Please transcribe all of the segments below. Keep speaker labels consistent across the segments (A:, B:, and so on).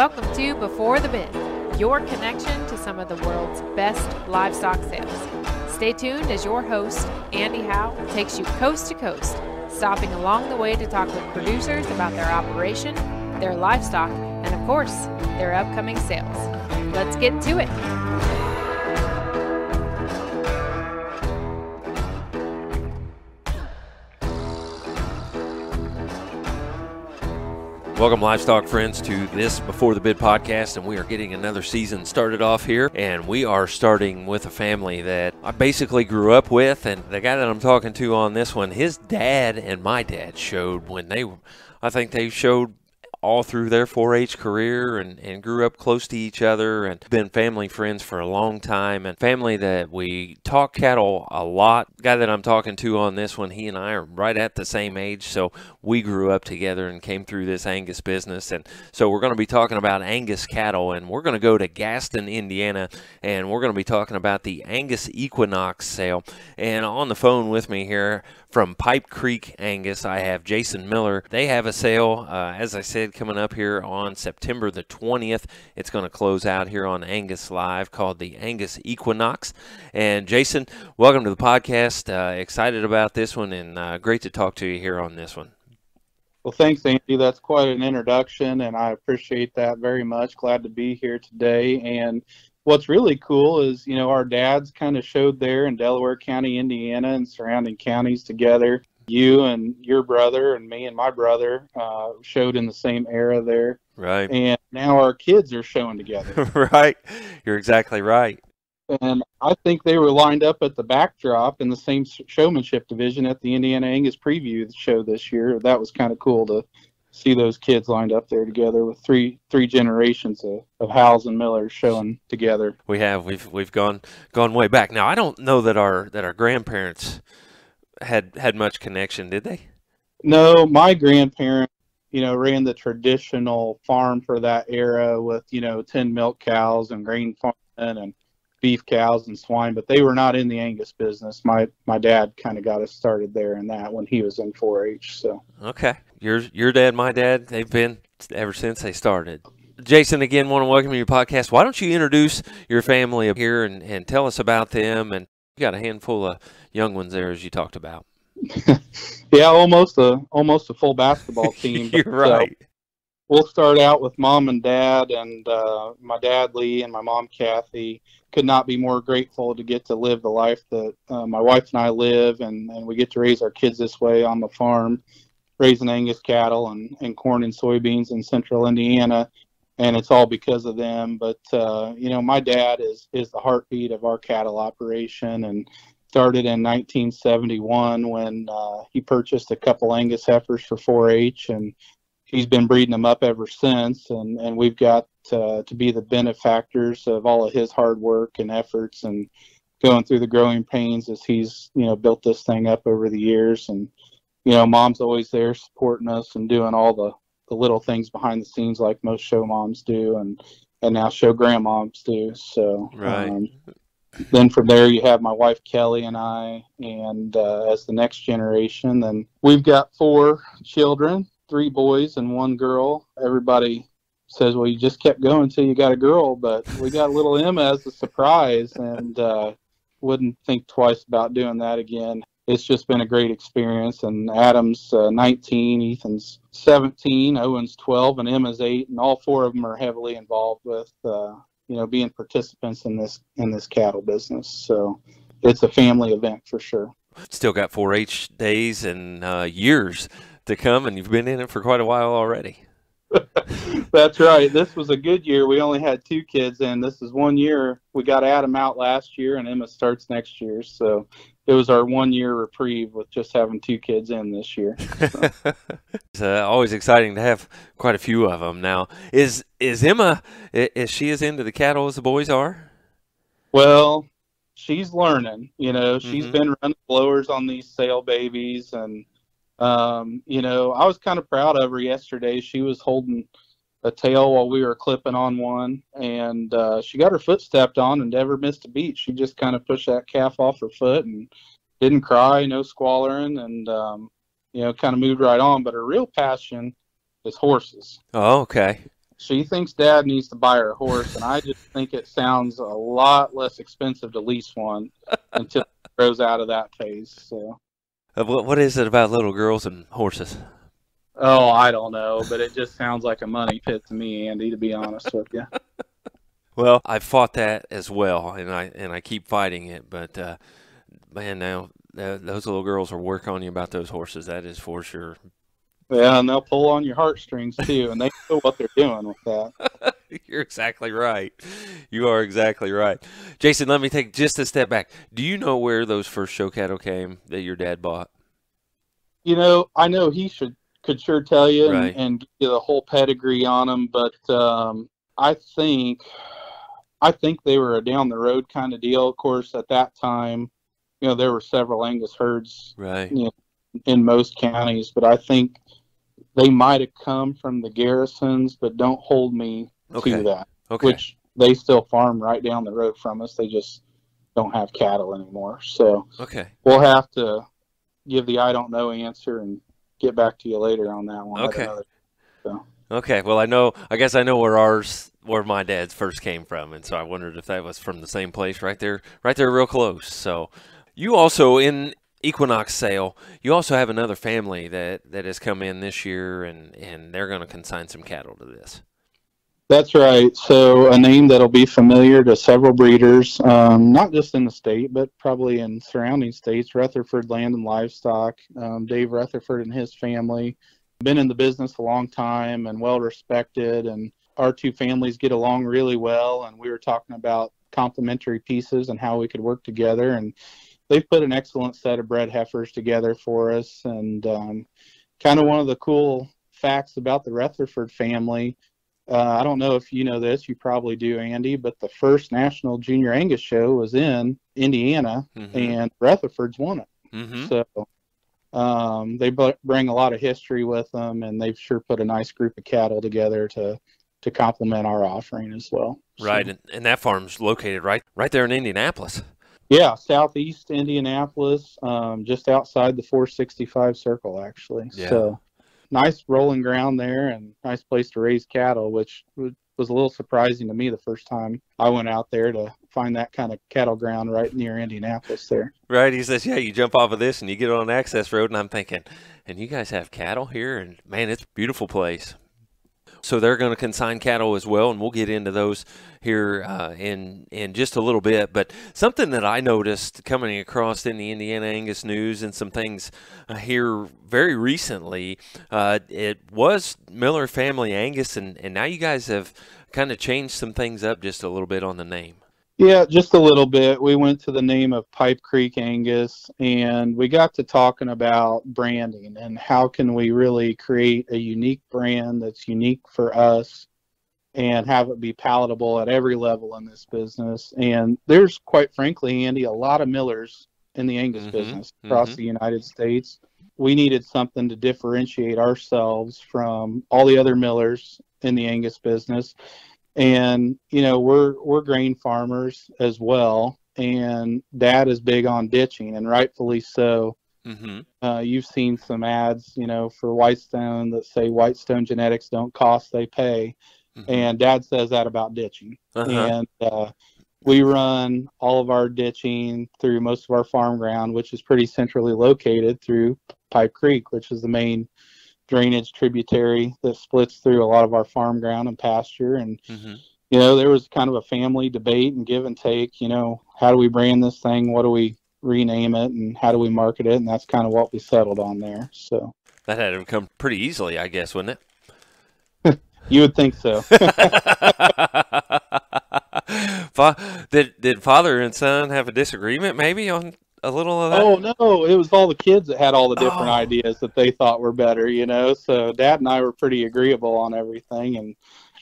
A: Welcome to Before the Bid, your connection to some of the world's best livestock sales. Stay tuned as your host, Andy Howe, takes you coast to coast, stopping along the way to talk with producers about their operation, their livestock, and of course, their upcoming sales. Let's get to it.
B: Welcome, livestock friends, to this Before the Bid podcast, and we are getting another season started off here. And we are starting with a family that I basically grew up with. And the guy that I'm talking to on this one, his dad and my dad showed when they, I think they showed all through their 4-H career and, and grew up close to each other and been family friends for a long time and family that we talk cattle a lot. Guy that I'm talking to on this one, he and I are right at the same age, so we grew up together and came through this Angus business. And so we're going to be talking about Angus cattle and we're going to go to Gaston, Indiana, and we're going to be talking about the Angus Equinox sale. And on the phone with me here from Pipe Creek Angus, I have Jason Miller. They have a sale, uh, as I said, coming up here on September the 20th. It's going to close out here on Angus Live called the Angus Equinox. And Jason, welcome to the podcast. Uh, excited about this one and uh, great to talk to you here on this one.
C: Well, thanks, Andy. That's quite an introduction, and I appreciate that very much. Glad to be here today. And what's really cool is you know our dads kind of showed there in delaware county indiana and surrounding counties together. You and your brother and me and my brother uh, showed in the same era there.
B: Right.
C: And now our kids are showing together.
B: Right. You're exactly right.
C: And i think they were lined up at the backdrop in the same showmanship division at the indiana angus preview show this year. That was kind of cool to see those kids lined up there together with three three generations of, of Howes and Millers showing together.
B: We have we've we've gone gone way back. Now I don't know that our that our grandparents had had much connection, did they?
C: No, my grandparents, you know, ran the traditional farm for that era with you know ten milk cows and grain farming and beef cows and swine, but they were not in the Angus business. My my dad kind of got us started there in that when he was in 4-H. So
B: okay, your your dad, my dad, they've been ever since they started. Jason, again, want to welcome you to your podcast. Why don't you introduce your family here and, and tell us about them? And you got a handful of young ones there, as you talked about.
C: yeah, almost a almost a full basketball team.
B: You're right. Uh,
C: we'll start out with mom and dad, and uh, my dad Lee and my mom Kathy could not be more grateful to get to live the life that uh, my wife and I live, and, and we get to raise our kids this way on the farm, raising Angus cattle and, and corn and soybeans in central Indiana. And it's all because of them. But, uh, you know, my dad is, is the heartbeat of our cattle operation and started in 1971 when uh, he purchased a couple Angus heifers for 4 H. And he's been breeding them up ever since. And, and we've got uh, to be the benefactors of all of his hard work and efforts and going through the growing pains as he's you know built this thing up over the years and you know mom's always there supporting us and doing all the the little things behind the scenes like most show moms do and and now show grandmoms do so
B: right um,
C: then from there you have my wife kelly and i and uh, as the next generation then we've got four children three boys and one girl everybody says, "Well, you just kept going until you got a girl." But we got little Emma as a surprise, and uh, wouldn't think twice about doing that again. It's just been a great experience. And Adam's uh, 19, Ethan's 17, Owen's 12, and Emma's 8, and all four of them are heavily involved with, uh, you know, being participants in this in this cattle business. So it's a family event for sure.
B: Still got 4-H days and uh, years to come, and you've been in it for quite a while already.
C: That's right. This was a good year. We only had two kids, and this is one year. We got Adam out last year, and Emma starts next year. So it was our one year reprieve with just having two kids in this year. So.
B: it's uh, always exciting to have quite a few of them. Now, is is Emma? Is she as into the cattle as the boys are?
C: Well, she's learning. You know, she's mm-hmm. been running blowers on these sale babies and um, you know, I was kind of proud of her yesterday. She was holding a tail while we were clipping on one, and uh, she got her foot stepped on and never missed a beat. She just kind of pushed that calf off her foot and didn't cry, no squalling, and um, you know, kind of moved right on. But her real passion is horses.
B: Oh, okay.
C: she thinks dad needs to buy her a horse, and I just think it sounds a lot less expensive to lease one until it grows out of that phase. So,
B: Uh, what, what is it about little girls and horses?
C: Oh, I don't know, but it just sounds like a money pit to me, Andy. To be honest with you.
B: Well, I fought that as well, and I and I keep fighting it. But uh, man, now uh, those little girls will work on you about those horses. That is for sure.
C: Yeah, and they'll pull on your heartstrings too, and they know what they're doing with that.
B: You're exactly right. You are exactly right. Jason, let me take just a step back. Do you know where those first show cattle came that your dad bought?
C: You know, I know he should could sure tell you
B: Right.
C: and, and give you the whole pedigree on them, but um, I think I think they were a down the road kind of deal. Of course, at that time, you know, there were several Angus herds
B: Right.
C: in most counties, but I think they might have come from the garrisons, but don't hold me
B: Okay.
C: to that.
B: Okay.
C: Which they still farm right down the road from us. They just don't have cattle anymore. So
B: okay.
C: we'll have to give the I don't know answer and get back to you later on that one.
B: Okay.
C: another-
B: Okay. Well, I know. I guess I know where ours, where my dad's first came from, and so I wondered if that was from the same place, right there, right there, real close. So, you also in Equinox sale, you also have another family that that has come in this year, and and they're going to consign some cattle to this.
C: That's right. So a name that'll be familiar to several breeders, um, not just in the state, but probably in surrounding states. Rutherford Land and Livestock. Um, Dave Rutherford and his family been in the business a long time and well respected, and our two families get along really well. And we were talking about complementary pieces and how we could work together. And they've put an excellent set of bred heifers together for us. And um, kind of one of the cool facts about the Rutherford family. Uh, I don't know if you know this, you probably do, Andy, but the first National Junior Angus show was in Indiana,
B: Mm-hmm.
C: and Rutherford's won it.
B: mm-hmm.
C: So um, they br- bring a lot of history with them, and they've sure put a nice group of cattle together to to complement our offering as well. So-
B: Right, and, and that farm's located right right there in Indianapolis.
C: Yeah, southeast Indianapolis, um, just outside the 465 circle, actually.
B: Yeah.
C: So nice rolling ground there and nice place to raise cattle, which was a little surprising to me the first time I went out there to find that kind of cattle ground right near Indianapolis there.
B: Right, he says, yeah, you jump off of this and you get on an access road, and I'm thinking, and you guys have cattle here, and man, it's a beautiful place. So they're going to consign cattle as well, and we'll get into those here uh, in in just a little bit. But something that I noticed coming across in the Indiana Angus news and some things uh, here very recently, uh, it was Miller Family Angus, and, and now you guys have kind of changed some things up just a little bit on the name.
C: Yeah, just a little bit. We went to the name of Pipe Creek Angus and we got to talking about branding and how can we really create a unique brand that's unique for us and have it be palatable at every level in this business. And there's quite frankly, Andy, a lot of millers in the Angus
B: Mhm,
C: business across
B: mhm.
C: the United States. We needed something to differentiate ourselves from all the other millers in the Angus business and you know we're we're grain farmers as well and dad is big on ditching and rightfully so
B: Mm-hmm.
C: uh, you've seen some ads you know for whitestone that say whitestone genetics don't cost they pay and dad says that about ditching
B: uh-huh.
C: and uh, we run all of our ditching through most of our farm ground which is pretty centrally located through pipe creek which is the main drainage tributary that splits through a lot of our farm ground and pasture and
B: hmm
C: you know, there was kind of a family debate and give and take. You know, how do we brand this thing? What do we rename it? And how do we market it? And that's kind of what we settled on there. So
B: That had to come pretty easily, I guess, wouldn't it?
C: you would think so.
B: Fa- did did father and son have a disagreement maybe on a little of that?
C: oh no, it was all the kids that had all the different
B: Oh.
C: ideas that they thought were better. You know, so dad and I were pretty agreeable on everything, and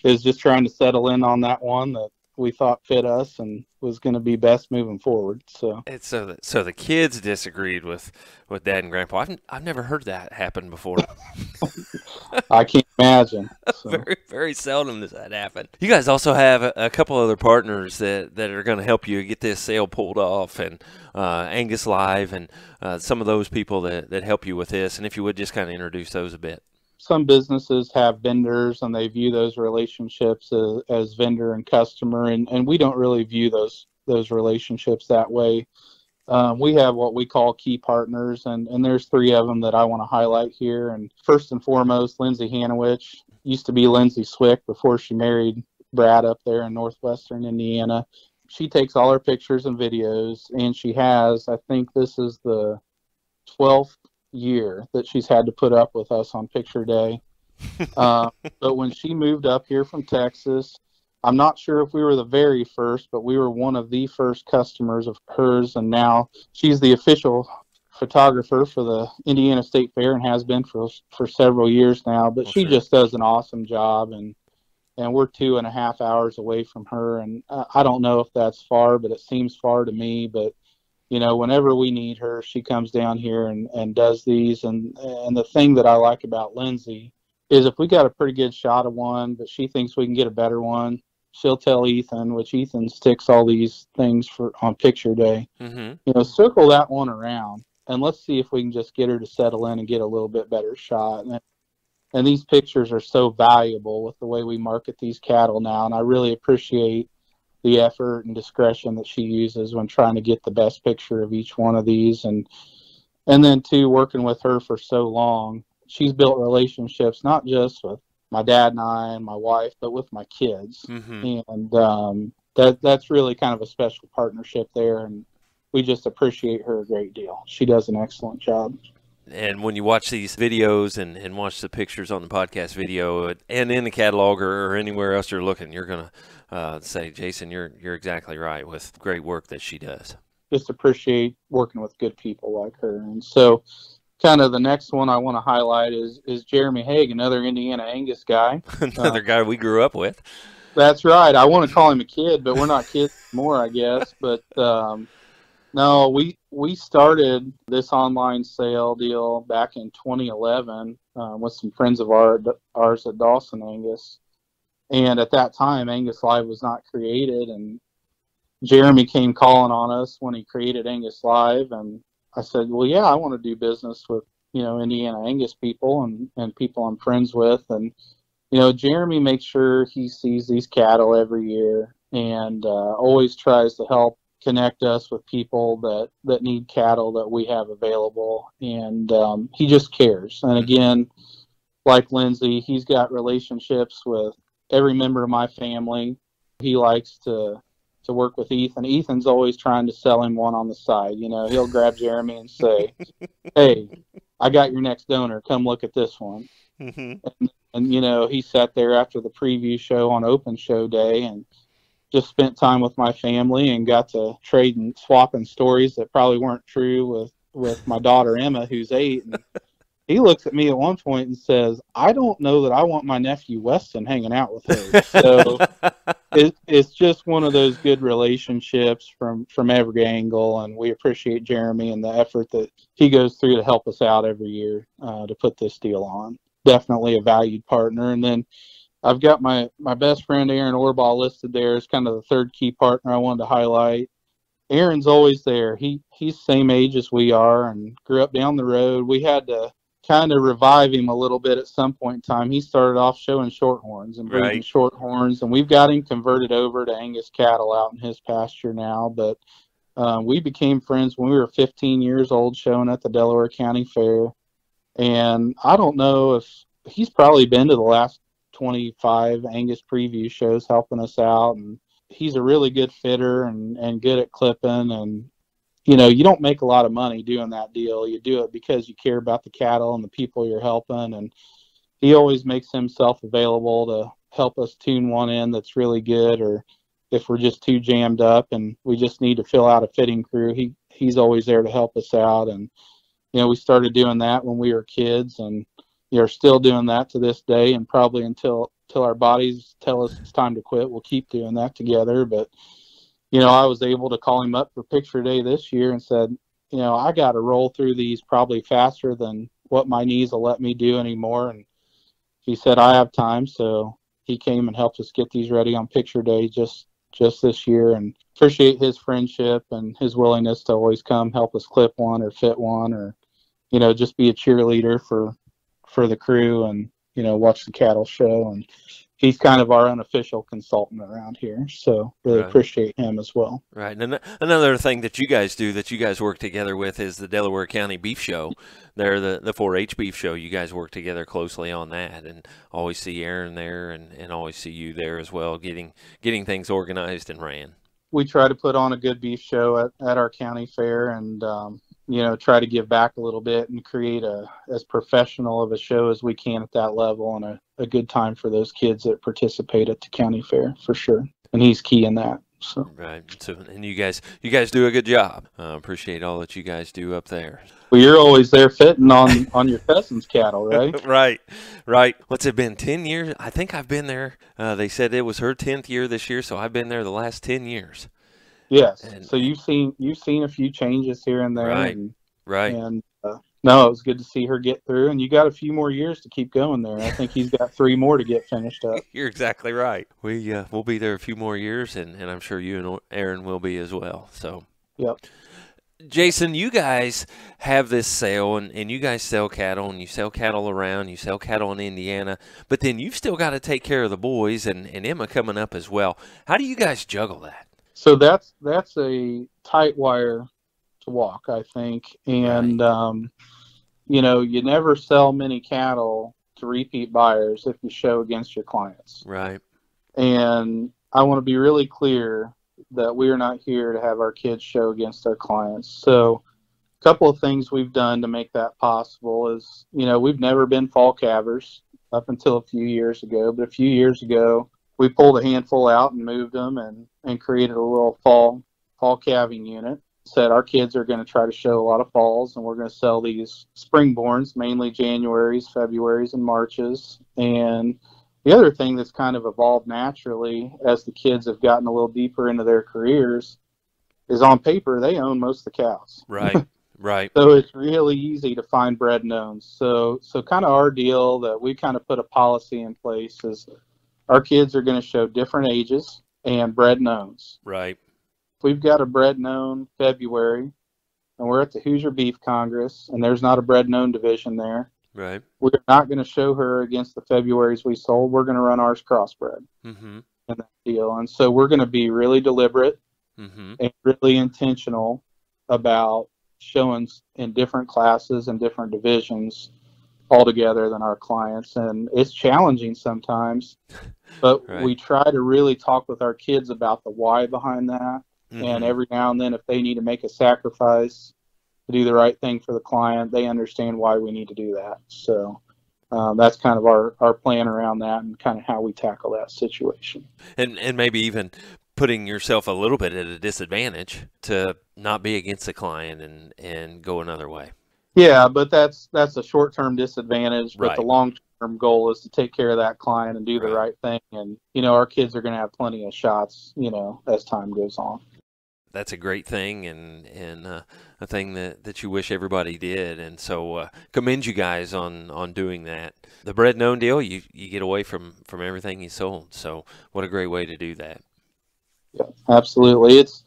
C: it was just trying to settle in on that one that we thought fit us and was going to be best moving forward. So
B: It's so the, so the kids disagreed with, with dad and grandpa. I've, I've never heard that happen before.
C: I can't imagine. So.
B: very very seldom does that happen. You guys also have a, a couple other partners that, that are going to help you get this sale pulled off, and uh, Angus Live, and uh, some of those people that, that help you with this. And if you would just kind of introduce those a bit.
C: Some businesses have vendors and they view those relationships as, as vendor and customer, and, and we don't really view those those relationships that way. Um, we have what we call key partners, and, and there's three of them that I want to highlight here. And first and foremost, Lindsay Hanowich used to be Lindsay Swick before she married Brad up there in northwestern Indiana. She takes all her pictures and videos, and she has, I think this is the 12th year that she's had to put up with us on picture day. uh, but when she moved up here from Texas, I'm not sure if we were the very first, but we were one of the first customers of hers. And now she's the official photographer for the Indiana State Fair and has been for for several years now. But she just does an awesome job, and and we're two and a half hours away from her. And I don't know if that's far, but it seems far to me. But you know, whenever we need her, she comes down here and, and does these. And, and the thing that I like about Lindsay is if we got a pretty good shot of one, but she thinks we can get a better one, she'll tell Ethan, which Ethan sticks all these things for on picture day. Mm-hmm. You know, circle that one around and let's see if we can just get her to settle in and get a little bit better shot. And, and these pictures are so valuable with the way we market these cattle now. And I really appreciate the effort and discretion that she uses when trying to get the best picture of each one of these. And and then too working with her for so long she's built relationships not just with my dad and I and my wife but with my kids. Mm-hmm. and um, that that's really kind of a special partnership there. And we just appreciate her a great deal. She does an excellent job
B: and when you watch these videos and, and watch the pictures on the podcast video and in the catalog or, or anywhere else you're looking, you're going to uh, say, Jason, you're you're exactly right with great work that she does.
C: Just appreciate working with good people like her, and so kind of the next one I want to highlight is is Jeremy Haag, another Indiana Angus guy,
B: another uh, guy we grew up with.
C: That's right. I want to call him a kid, but we're not kids anymore, I guess. But um, no, we we started this online sale deal back in 2011 uh, with some friends of our, ours at Dawson Angus, and at that time, Angus Live was not created, and Jeremy came calling on us when he created Angus Live, and I said, "Well, yeah, I want to do business with you know Indiana Angus people and and people I'm friends with, and you know Jeremy makes sure he sees these cattle every year and uh, always tries to help connect us with people that that need cattle that we have available, and um, he just cares. And again, like Lindsay, he's got relationships with every member of my family. He likes to to work with Ethan. Ethan's always trying to sell him one on the side. You know, he'll grab Jeremy and say, "Hey, I got your next donor. Come look at this one." Mm-hmm. And, and you know, he sat there after the preview show on open show day and just spent time with my family and got to trade and swapping stories that probably weren't true with with my daughter Emma, who's eight. And he looks at me at one point and says, "I don't know that I want my nephew Weston hanging out with her." So it, it's just one of those good relationships from from every angle, and we appreciate Jeremy and the effort that he goes through to help us out every year uh, to put this deal on. Definitely a valued partner, and then. I've got my, my best friend Aaron Orbaugh listed there as kind of the third key partner I wanted to highlight. Aaron's always there. He he's same age as we are and grew up down the road. We had to kind of revive him a little bit at some point in time. He started off showing shorthorns and breeding right. shorthorns, and we've got him converted over to Angus cattle out in his pasture now. But uh, we became friends when we were 15 years old, showing at the Delaware County Fair. And I don't know if he's probably been to the last 25 Angus preview shows helping us out. And he's a really good fitter and, and good at clipping and you know, you don't make a lot of money doing that deal. You do it because you care about the cattle and the people you're helping. And he always makes himself available to help us tune one in that's really good, or if we're just too jammed up and we just need to fill out a fitting crew, he he's always there to help us out. And you know, we started doing that when we were kids, and you're still doing that to this day, and probably until until our bodies tell us it's time to quit, we'll keep doing that together. But you know, I was able to call him up for picture day this year and said, you know, I got to roll through these probably faster than what my knees will let me do anymore. And he said, I have time. So he came and helped us get these ready on picture day just, just this year and appreciate his friendship and his willingness to always come help us clip one or fit one or, you know, just be a cheerleader for, for the crew and you know watch the cattle show and he's kind of our unofficial consultant around here. So really
B: Right.
C: appreciate him as well.
B: Right. And another thing that you guys do that you guys work together with is the Delaware County Beef Show. They're the, the 4 H Beef Show. You guys work together closely on that and always see Aaron there and, and always see you there as well, getting getting things organized and ran.
C: We try to put on a good beef show at, at our county fair and um, you know try to give back a little bit and create a as professional of a show as we can at that level and a, a good time for those kids that participate at the county fair for sure. And he's key in that. So
B: Right. So and you guys you guys do a good job. Uh, appreciate all that you guys do up there.
C: well, you're always there fitting on on your cousin's cattle, right?
B: right, right. What's it been? Ten years? I think I've been there. Uh, they said it was her tenth year this year, so I've been there the last ten years.
C: Yes.
B: And-
C: so you've seen you've seen a few changes here and there,
B: Right.
C: and,
B: Right.
C: and uh, no, it was good to see her get through. And you got a few more years to keep going there. I think he's got three more to get finished up.
B: You're exactly right. We uh, we'll be there a few more years, and, and I'm sure you and Aaron will be as well. So.
C: Yep.
B: Jason, you guys have this sale, and, and you guys sell cattle, and you sell cattle around, you sell cattle in Indiana, but then you've still got to take care of the boys and, and Emma coming up as well. How do you guys juggle that?
C: So that's that's a tight wire to walk, I think. And um, you know, you never sell many cattle to repeat buyers if you show against your clients.
B: Right.
C: And I want to be really clear that we are not here to have our kids show against our clients. So, a couple of things we've done to make that possible is, you know, we've never been fall calvers up until a few years ago, but a few years ago, we pulled a handful out and moved them and, and created a little fall fall calving unit. Said our kids are going to try to show a lot of falls, and we're going to sell these springborns, mainly Januaries, Februarys, and Marches, and the other thing that's kind of evolved naturally as the kids have gotten a little deeper into their careers is on paper they own most of the cows.
B: Right. right.
C: So it's really easy to find bred knowns. So so kind of our deal that we kind of put a policy in place is our kids are going to show different ages and bred knowns.
B: Right.
C: If we've got a bred known February and we're at the Hoosier Beef Congress and there's not a bred known division there,
B: Right.
C: we're not going to show her against the Februarys we sold. We're going to run ours crossbred
B: Mm-hmm.
C: in that deal. And so we're going to be really deliberate
B: Mm-hmm.
C: and really intentional about showing in different classes and different divisions altogether than our clients. And it's challenging sometimes, but
B: Right.
C: we try to really talk with our kids about the why behind that.
B: Mm-hmm.
C: And every now and then, if they need to make a sacrifice to do the right thing for the client, they understand why we need to do that. So um, that's kind of our, our plan around that and kind of how we tackle that situation.
B: and and maybe even putting yourself a little bit at a disadvantage to not be against the client and and go another way.
C: Yeah, but that's that's a short term disadvantage. But the long term goal is to take care of that client and do the
B: Right.
C: right thing. And you know, our kids are going to have plenty of shots. You know, as time goes on.
B: That's a great thing and and uh, a thing that, that you wish everybody did. And so uh, commend you guys on on doing that. The bread known deal, you you get away from from everything you sold. So what a great way to do that.
C: Yeah, absolutely. It's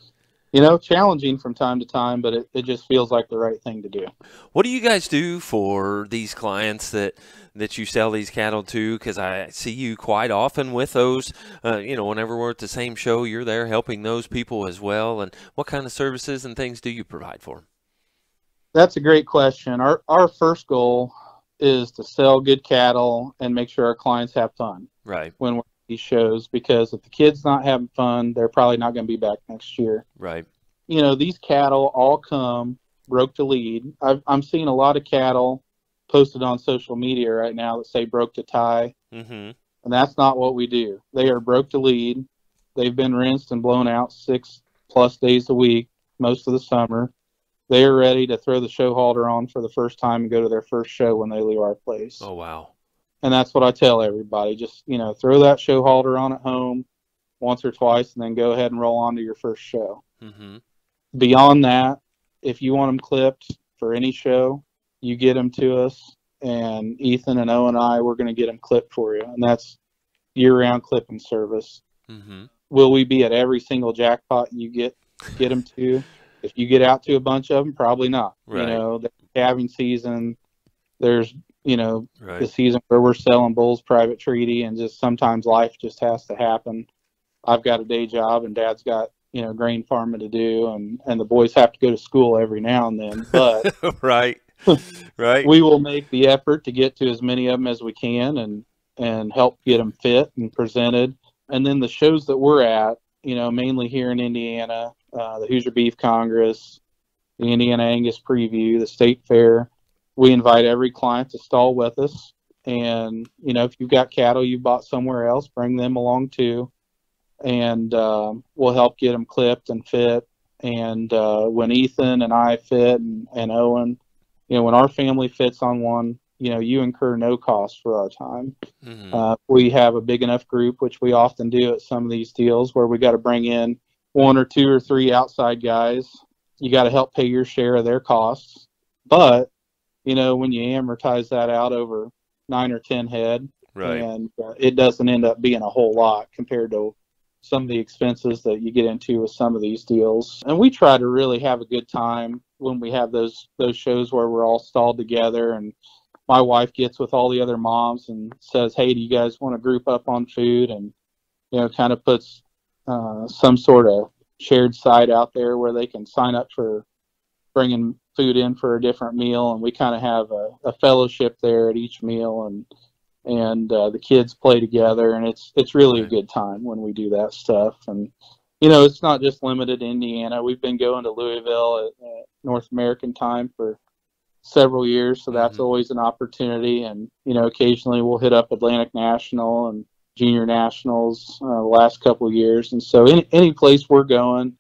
C: you know challenging from time to time, but it, it just feels like the right thing to do.
B: What do you guys do for these clients that that you sell these cattle to? Because I see you quite often with those. Uh, you know, whenever we're at the same show, you're there helping those people as well. And what kind of services and things do you provide for them?
C: That's a great question. Our our first goal is to sell good cattle and make sure our clients have fun
B: Right,
C: when we're these shows because if the kids not having fun, they're probably not going to be back next year.
B: right,
C: you know, these cattle all come broke to lead. I've, I'm seeing a lot of cattle posted on social media right now that say broke to tie,
B: mm-hmm,
C: and that's not what we do. They are broke to lead. They've been rinsed and blown out six plus days a week most of the summer. They are ready to throw the show halter on for the first time and go to their first show when they leave our place.
B: Oh wow,
C: And that's what I tell everybody. Just, you know, throw that show halter on at home once or twice and then go ahead and roll on to your first show
B: mm-hmm,
C: beyond that, if you want them clipped for any show, you get them to us, and Ethan and Owen and I, we're going to get them clipped for you, and that's year-round clipping service.
B: mm-hmm.
C: Will we be at every single jackpot you get get them to? If you get out to a bunch of them, probably not.
B: Right.
C: You know, the calving season, there's you know, the season where we're selling bulls private treaty and just sometimes life just has to happen. I've got a day job and dad's got, you know, grain farming to do and, and the boys have to go to school every now and then. But
B: right. Right.
C: we will make the effort to get to as many of them as we can and, and help get them fit and presented. And then the shows that we're at, you know, mainly here in Indiana, uh, the Hoosier Beef Congress, the Indiana Angus Preview, the State Fair, we invite every client to stall with us. And, you know, if you've got cattle you bought somewhere else, bring them along too. And um, we'll help get them clipped and fit. And uh, when Ethan and I fit and, and Owen, you know, when our family fits on one, you know, you incur no cost for our time.
B: Mhm.
C: Uh, we have a big enough group, which we often do at some of these deals, where we got to bring in one or two or three outside guys. You got to help pay your share of their costs. But, you know, when you amortize that out over nine or 10 head,
B: right.
C: and uh, it doesn't end up being a whole lot compared to some of the expenses that you get into with some of these deals. And we try to really have a good time when we have those those shows where we're all stalled together and my wife gets with all the other moms and says, "Hey, do you guys want to group up on food?" and you know, kind of puts uh, some sort of shared site out there where they can sign up for bringing food in for a different meal, and we kind of have a, a fellowship there at each meal, and and uh, the kids play together, and it's it's really a good time when we do that stuff. And you know, it's not just limited to Indiana. We've been going to Louisville at, at North American time for several years, so that's
B: Mhm.
C: always an opportunity. And you know, occasionally we'll hit up Atlantic National and Junior Nationals uh, the last couple of years. And so, any any place we're going,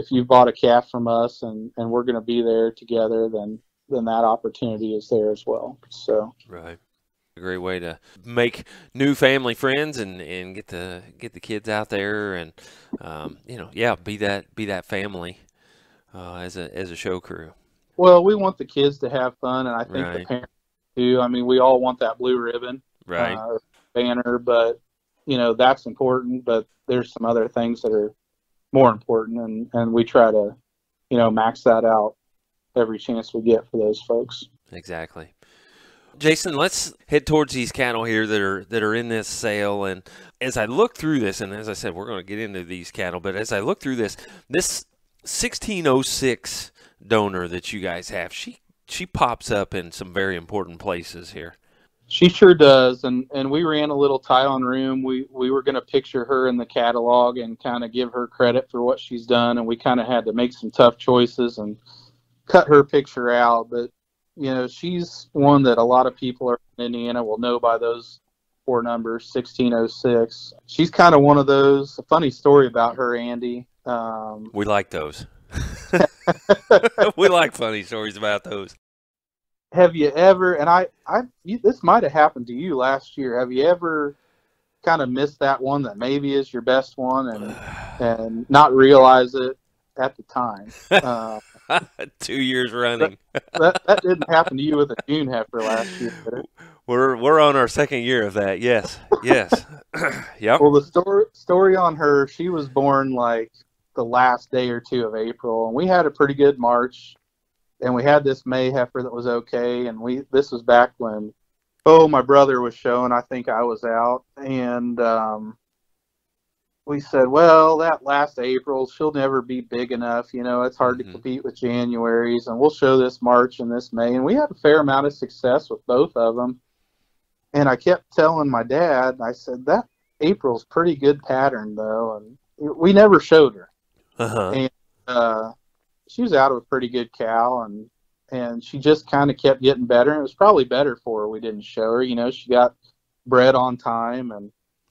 C: if you bought a calf from us and and we're going to be there together, then then that opportunity is there as well. So.
B: Right. A great way to make new family friends and, and get the get the kids out there and um, you know yeah be that be that family uh, as a as a show crew.
C: Well, we want the kids to have fun, and I think
B: Right.
C: the parents too. I mean, we all want that blue ribbon
B: Right.
C: uh, banner, but you know that's important. But there's some other things that are more important, and and we try to, you know, max that out every chance we get for those folks.
B: Exactly. Jason, let's head towards these cattle here that are that are in this sale. And as I look through this, and as I said, we're going to get into these cattle, but as I look through this, this 1606 donor that you guys have, she she pops up in some very important places here.
C: She sure does, and and we ran a little tie on room. We we were going to picture her in the catalog and kind of give her credit for what she's done, and we kind of had to make some tough choices and cut her picture out. But you know, she's one that a lot of people in Indiana will know by those four numbers, sixteen oh six. She's kind of one of those. A funny story about her, Andy. Um,
B: We like those. we like funny stories about those.
C: Have you ever and i i you, this might have happened to you last year have you ever kind of missed that one that maybe is your best one and and not realize it at the time uh,
B: Two years running.
C: that that didn't happen to you with a june heifer last year?
B: We're we're on our second year of that. Yes. Yes. yep.
C: well the story story on her she was born like the last day or two of april and we had a pretty good march and we had this may heifer that was okay and we this was back when oh my brother was showing i think i was out and um we said well that last april she'll never be big enough you know it's hard
B: Mhm.
C: to compete with january's and we'll show this march and this may and we had a fair amount of success with both of them and i kept telling my dad i said that april's pretty good pattern though and we never showed her
B: Uh-huh.
C: uh, she was out of a pretty good cow and and she just kind of kept getting better and it was probably better for her we didn't show her you know she got bred on time and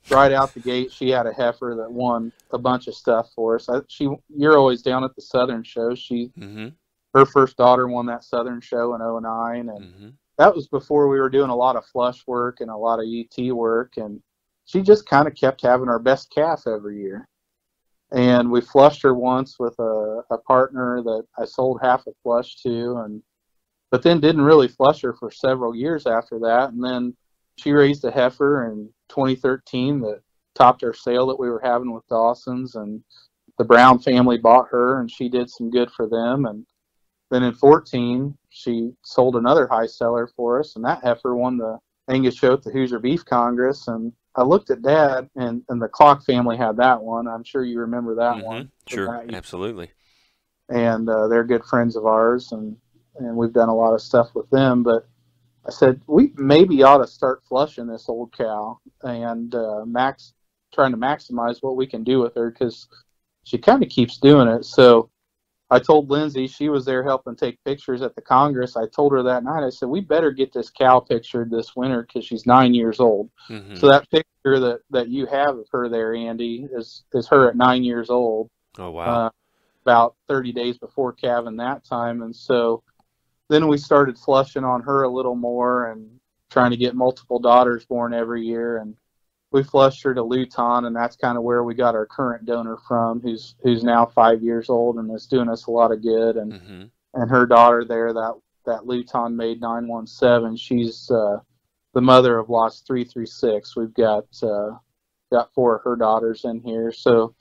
C: right out the gate she had a heifer that won a bunch of stuff for us I, she you're always down at the southern show she
B: Mm-hmm.
C: her first daughter won that southern show in 09 and
B: Mm-hmm.
C: that was before we were doing a lot of flush work and a lot of ET work, and she just kind of kept having our best calf every year. And we flushed her once with a, a partner that I sold half a flush to, and but then didn't really flush her for several years after that. And then she raised a heifer in 2013 that topped our sale that we were having with Dawson's, and the Brown family bought her, and she did some good for them. And then in 14, she sold another high seller for us, and that heifer won the Angus show at the Hoosier Beef Congress. And I looked at Dad, and and the Clock family had that one. I'm sure you remember that
B: Mhm.
C: one.
B: Sure,
C: that-
B: absolutely.
C: and uh, they're good friends of ours, and and we've done a lot of stuff with them. But I said we maybe ought to start flushing this old cow and uh, max trying to maximize what we can do with her because she kind of keeps doing it. So I told Lindsay she was there helping take pictures at the Congress. I told her that night. I said we better get this cow pictured this winter because she's nine years old.
B: hmm
C: So that picture that that you have of her there, Andy, is is her at nine years old
B: oh wow.
C: uh, about 30 days before calving that time. And so then we started flushing on her a little more and trying to get multiple daughters born every year. And we flushed her to Luton, and that's kind of where we got our current donor from, who's who's now five years old and is doing us a lot of good. And
B: hmm
C: and her daughter there, that that Luton made 917, she's uh, the mother of lots 336. We've got uh, got four of her daughters in here. So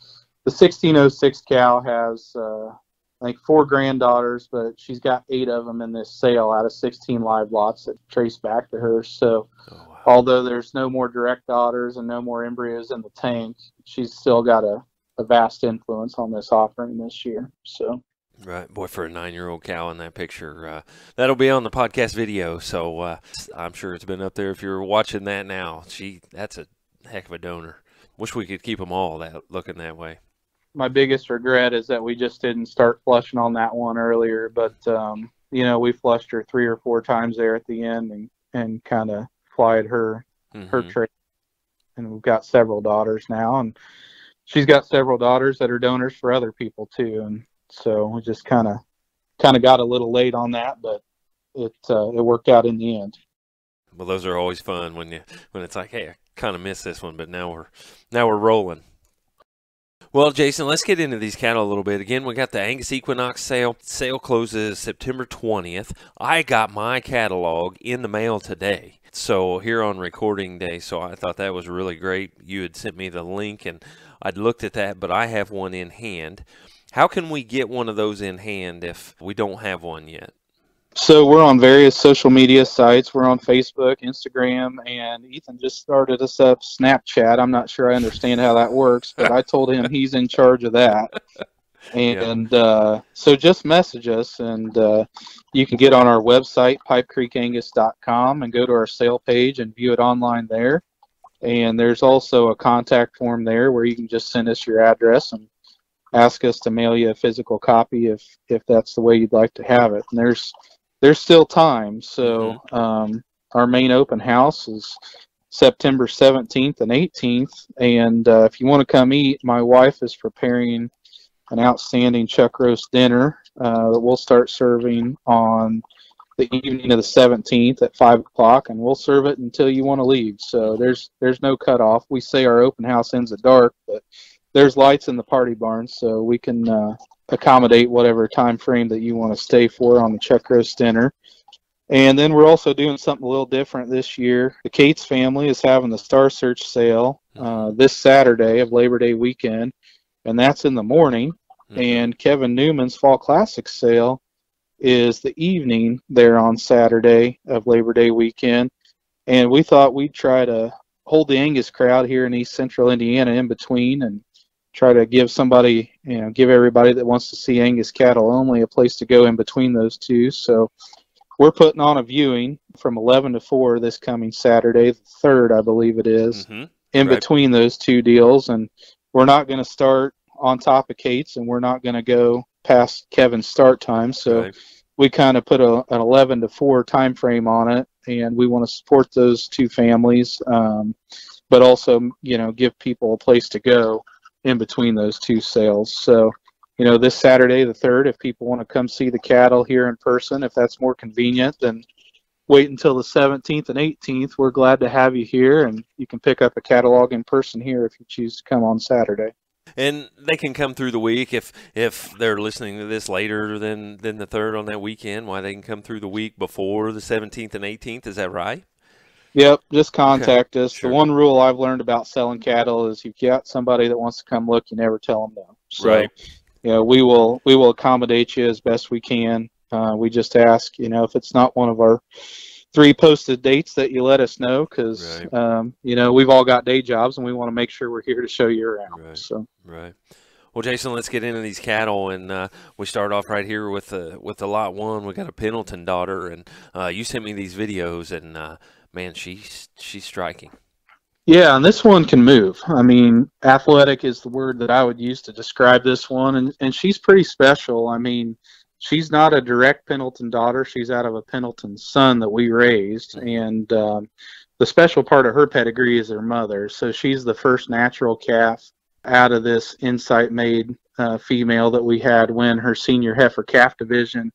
C: the 1606 cow has uh, I think four granddaughters, but she's got eight of them in this sale out of 16 live lots that trace back to her. So
B: Oh, wow.
C: Although there's no more direct daughters and no more embryos in the tank, she's still got a, a vast influence on this offering this year. So
B: Right, boy, for a nine-year-old cow in that picture, uh, that'll be on the podcast video. So uh, I'm sure it's been up there. If you're watching that now, she that's a heck of a donor. Wish we could keep them all that looking that way.
C: my biggest regret is that we just didn't start flushing on that one earlier. But um, you know, we flushed her three or four times there at the end and and kind of applied her her
B: Mhm.
C: trait. And we've got several daughters now, and she's got several daughters that are donors for other people too. And so we just kind of kind of got a little late on that, but it uh, it worked out in the end.
B: Well, those are always fun when you when it's like, hey, I kind of missed this one, but now we're now we're rolling. Well, Jason, let's get into these cattle a little bit. Again, we got the Angus Equinox sale. Sale closes September 20th. I got my catalog in the mail today. So here on recording day, so I thought that was really great. You had sent me the link and I'd looked at that, but I have one in hand. How can we get one of those in hand if we don't have one yet?
C: So we're on various social media sites. We're on Facebook, Instagram, and Ethan just started us up Snapchat. I'm not sure I understand how that works, but I told him he's in charge of that. And uh, so just message us, and uh, you can get on our website, pipecreekangus.com, and go to our sale page and view it online there. And there's also a contact form there where you can just send us your address and ask us to mail you a physical copy if if that's the way you'd like to have it. And there's there's still time. So um, our main open house is September 17th and 18th. And uh, if you want to come eat, my wife is preparing an outstanding chuck roast dinner uh, that we'll start serving on the evening of the 17th at 5 o'clock, and we'll serve it until you want to leave. So there's there's no cutoff. We say our open house ends at dark, but there's lights in the party barn, so we can uh, accommodate whatever time frame that you want to stay for on the chuck roast dinner. And then we're also doing something a little different this year. The Cates family is having the Star Search sale uh, this Saturday of Labor Day weekend, and that's in the morning.
B: Mhm.
C: And Kevin Newman's Fall Classics sale is the evening there on Saturday of Labor Day weekend. And we thought we'd try to hold the Angus crowd here in East Central Indiana in between and try to give somebody, you know, give everybody that wants to see Angus cattle only a place to go in between those two. So we're putting on a viewing from 11 to 4 this coming Saturday, the 3rd, I believe it is
B: Mhm.
C: in
B: Right.
C: between those two deals and we're not going to start on top of Cates' and we're not going to go past Kevin's start time so
B: Right.
C: we kind of put a, an 11 to 4 time frame on it and we want to support those two families um, but also you know give people a place to go in between those two sales so you know this Saturday the 3rd if people want to come see the cattle here in person if that's more convenient then wait until the 17th and 18th. We're glad to have you here, and you can pick up a catalog in person here if you choose to come on Saturday.
B: And they can come through the week if if they're listening to this later than than the third on that weekend. Why they can come through the week before the seventeenth and eighteenth? Is that right?
C: Yep, just contact us.
B: sure.
C: The one rule I've learned about selling cattle is if you got somebody that wants to come look, you never tell them no. So,
B: Right.
C: you know, we will we will accommodate you as best we can Uh, we just ask, you know, if it's not one of our three posted dates that you let us know because
B: Right.
C: um, you know we've all got day jobs and we want to make sure we're here to show you around.
B: Right.
C: So
B: Right. Well, Jason, let's get into these cattle, and uh, we start off right here with the with the lot one. We got a Pendleton daughter, and uh, you sent me these videos, and uh, man, she's she's striking.
C: yeah, and this one can move. I mean, athletic is the word that I would use to describe this one, and and she's pretty special. I mean. She's not a direct Pendleton daughter. She's out of a Pendleton son that we raised, and um, the special part of her pedigree is her mother. So she's the first natural calf out of this Insight made uh, female that we had win her senior heifer calf division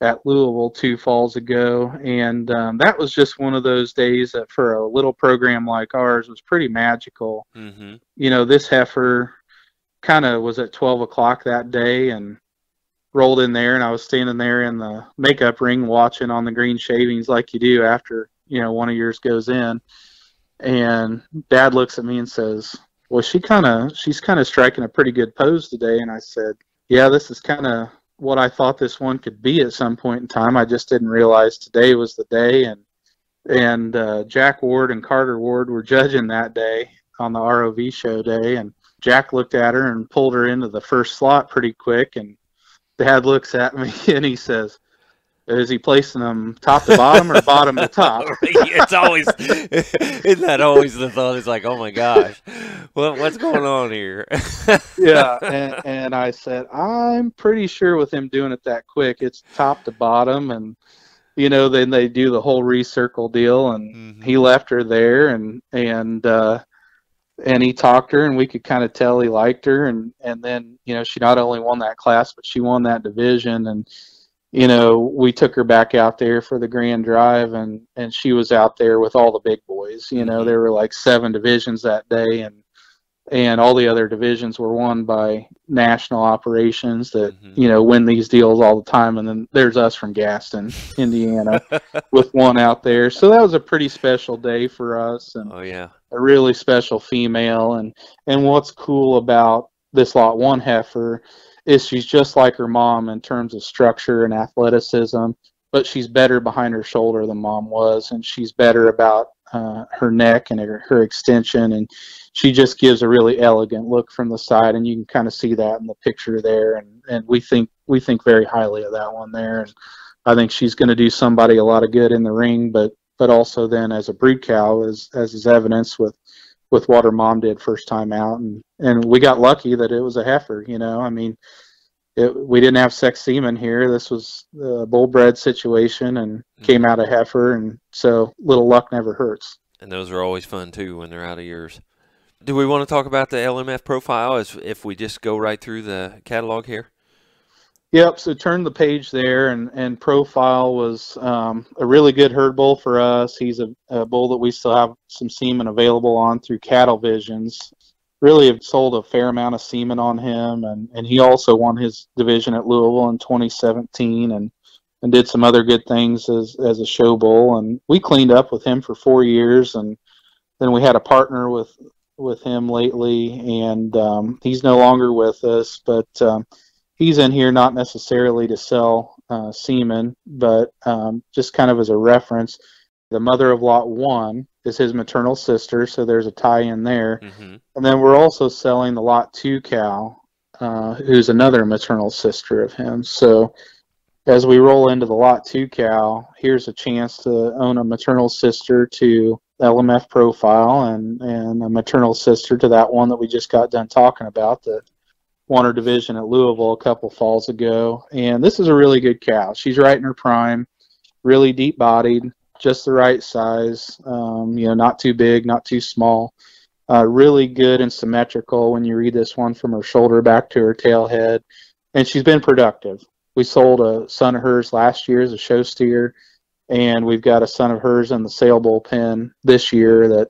C: at Louisville two falls ago. And um, that was just one of those days that for a little program like ours was pretty magical.
B: Mm-hmm.
C: You know, this heifer kind of was at 12 o'clock that day and rolled in there and I was standing there in the makeup ring watching on the green shavings like you do after, you know, one of yours goes in. And dad looks at me and says, well, she kind of, she's kind of striking a pretty good pose today. And I said, yeah, this is kind of what I thought this one could be at some point in time. I just didn't realize today was the day. And, and uh, Jack Ward and Carter Ward were judging that day on the ROV show day. And Jack looked at her and pulled her into the first slot pretty quick. And dad looks at me and he says, is he placing them top to bottom or bottom to top?
B: it's always isn't that always the thought? It's like, oh my gosh, what what's going on here?
C: yeah, and, and I said, I'm pretty sure with him doing it that quick, it's top to bottom, and you know, then they do the whole recircle deal, and
B: Mhm.
C: he left her there, and and uh, and he talked her, and we could kind of tell he liked her, and and then you know, she not only won that class, but she won that division, and you know, we took her back out there for the grand drive, and and she was out there with all the big boys. You know,
B: Mhm.
C: there were like seven divisions that day, and and all the other divisions were won by national operations that
B: Mhm.
C: you know win these deals all the time and then there's us from gaston indiana with one out there so that was a pretty special day for us and
B: oh yeah,
C: a really special female and and what's cool about this lot one heifer is she's just like her mom in terms of structure and athleticism but she's better behind her shoulder than mom was and she's better about uh, her neck and her, her extension and she just gives a really elegant look from the side and you can kind of see that in the picture there and and we think we think very highly of that one there and i think she's going to do somebody a lot of good in the ring but but also then as a brood cow as as is evidence with with what her mom did first time out and and we got lucky that it was a heifer you know i mean it, we didn't have sex semen here this was a bull bred situation and mm-hmm. came out a heifer and so little luck never hurts
B: and those are always fun too when they're out of yours. Do we want to talk about the LMF profile as if we just go right through the catalog here?
C: Yep. So turn the page there, and and profile was um, a really good herd bull for us. He's a, a bull that we still have some semen available on through Cattle Visions. Really have sold a fair amount of semen on him, and and he also won his division at Louisville in 2017, and and did some other good things as as a show bull. And we cleaned up with him for four years, and then we had a partner with with him lately, and um, he's no longer with us, but. Um, he's in here not necessarily to sell uh, semen, but um, just kind of as a reference. The mother of Lot 1 is his maternal sister, so there's a tie in there.
B: Mm-hmm.
C: And then we're also selling the Lot 2 cow, uh, who's another maternal sister of him. So as we roll into the Lot 2 cow, here's a chance to own a maternal sister to LMF profile and, and a maternal sister to that one that we just got done talking about that won her division at Louisville a couple falls ago. And this is a really good cow. She's right in her prime, really deep bodied, just the right size. Um, you know, not too big, not too small. Uh, really good and symmetrical when you read this one from her shoulder back to her tail head. And she's been productive. We sold a son of hers last year as a show steer, and we've got a son of hers in the sale bullpen this year that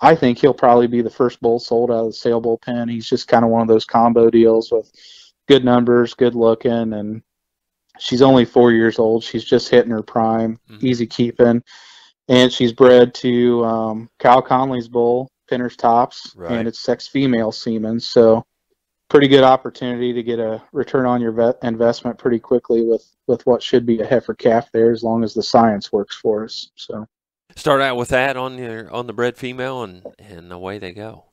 C: I think he'll probably be the first bull sold out of the sale bullpen. He's just kind of one of those combo deals with good numbers, good looking, and she's only four years old. She's just hitting her prime,
B: Mhm.
C: easy keeping, and she's bred to um, Kyle Conley's bull, Pinner's Tops,
B: Right.
C: and it's sex female semen. So pretty good opportunity to get a return on your vet investment pretty quickly with with what should be a heifer calf there, as long as the science works for us. So
B: start out with that on your on the bred female, and and away they go.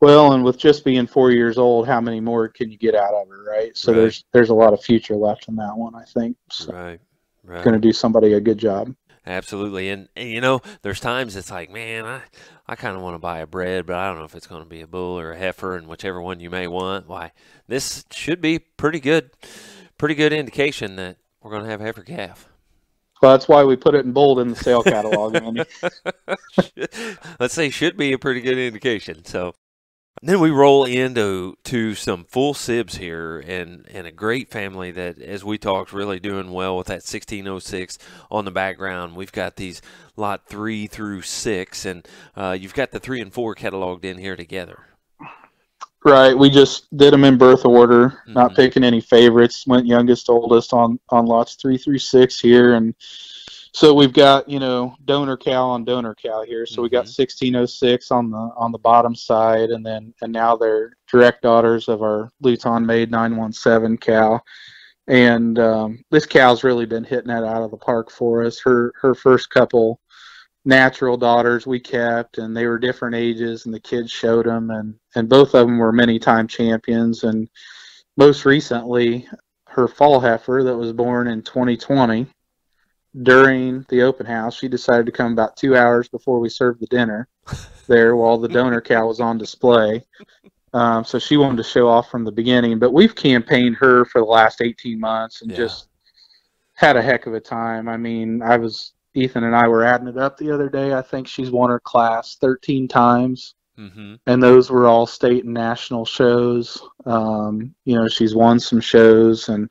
C: Well, and with just being four years old, how many more can you get out of her, right? So right. there's there's a lot of future left in that one, I think. So
B: right, right.
C: Going to do somebody a good job.
B: Absolutely, and, and, you know, there's times it's like, man, I I kind of want to buy a bred, but I don't know if it's going to be a bull or a heifer, and whichever one you may want. Why, this should be pretty good, pretty good indication that we're going to have heifer calf.
C: Well, that's why we put it in bold in the sale catalog,
B: Let's say should be a pretty good indication. So then we roll into to some full sibs here and, and a great family that, as we talked, really doing well with that 1606 on the background. We've got these lot three through six, and uh, you've got the three and four cataloged in here together.
C: Right. We just did them in birth order, mm-hmm. not picking any favorites. Went youngest to oldest on on lots three through six here, and so we've got you know donor cow on donor cow here. So mm-hmm. we got 1606 on the on the bottom side, and then and now they're direct daughters of our Luton made 917 cow. And um, this cow's really been hitting that out of the park for us. Her her first couple natural daughters we kept, and they were different ages, and the kids showed them, and and both of them were many time champions. And most recently, her fall heifer that was born in 2020 during the open house. She decided to come about two hours before we served the dinner there while the donor cow was on display. Um, so she wanted to show off from the beginning. But we've campaigned her for the last 18 months and yeah. just had a heck of a time. I mean, I was Ethan and I were adding it up the other day. I think she's won her class 13 times. Mm-hmm. And those were all state and national shows. Um, you know, she's won some shows and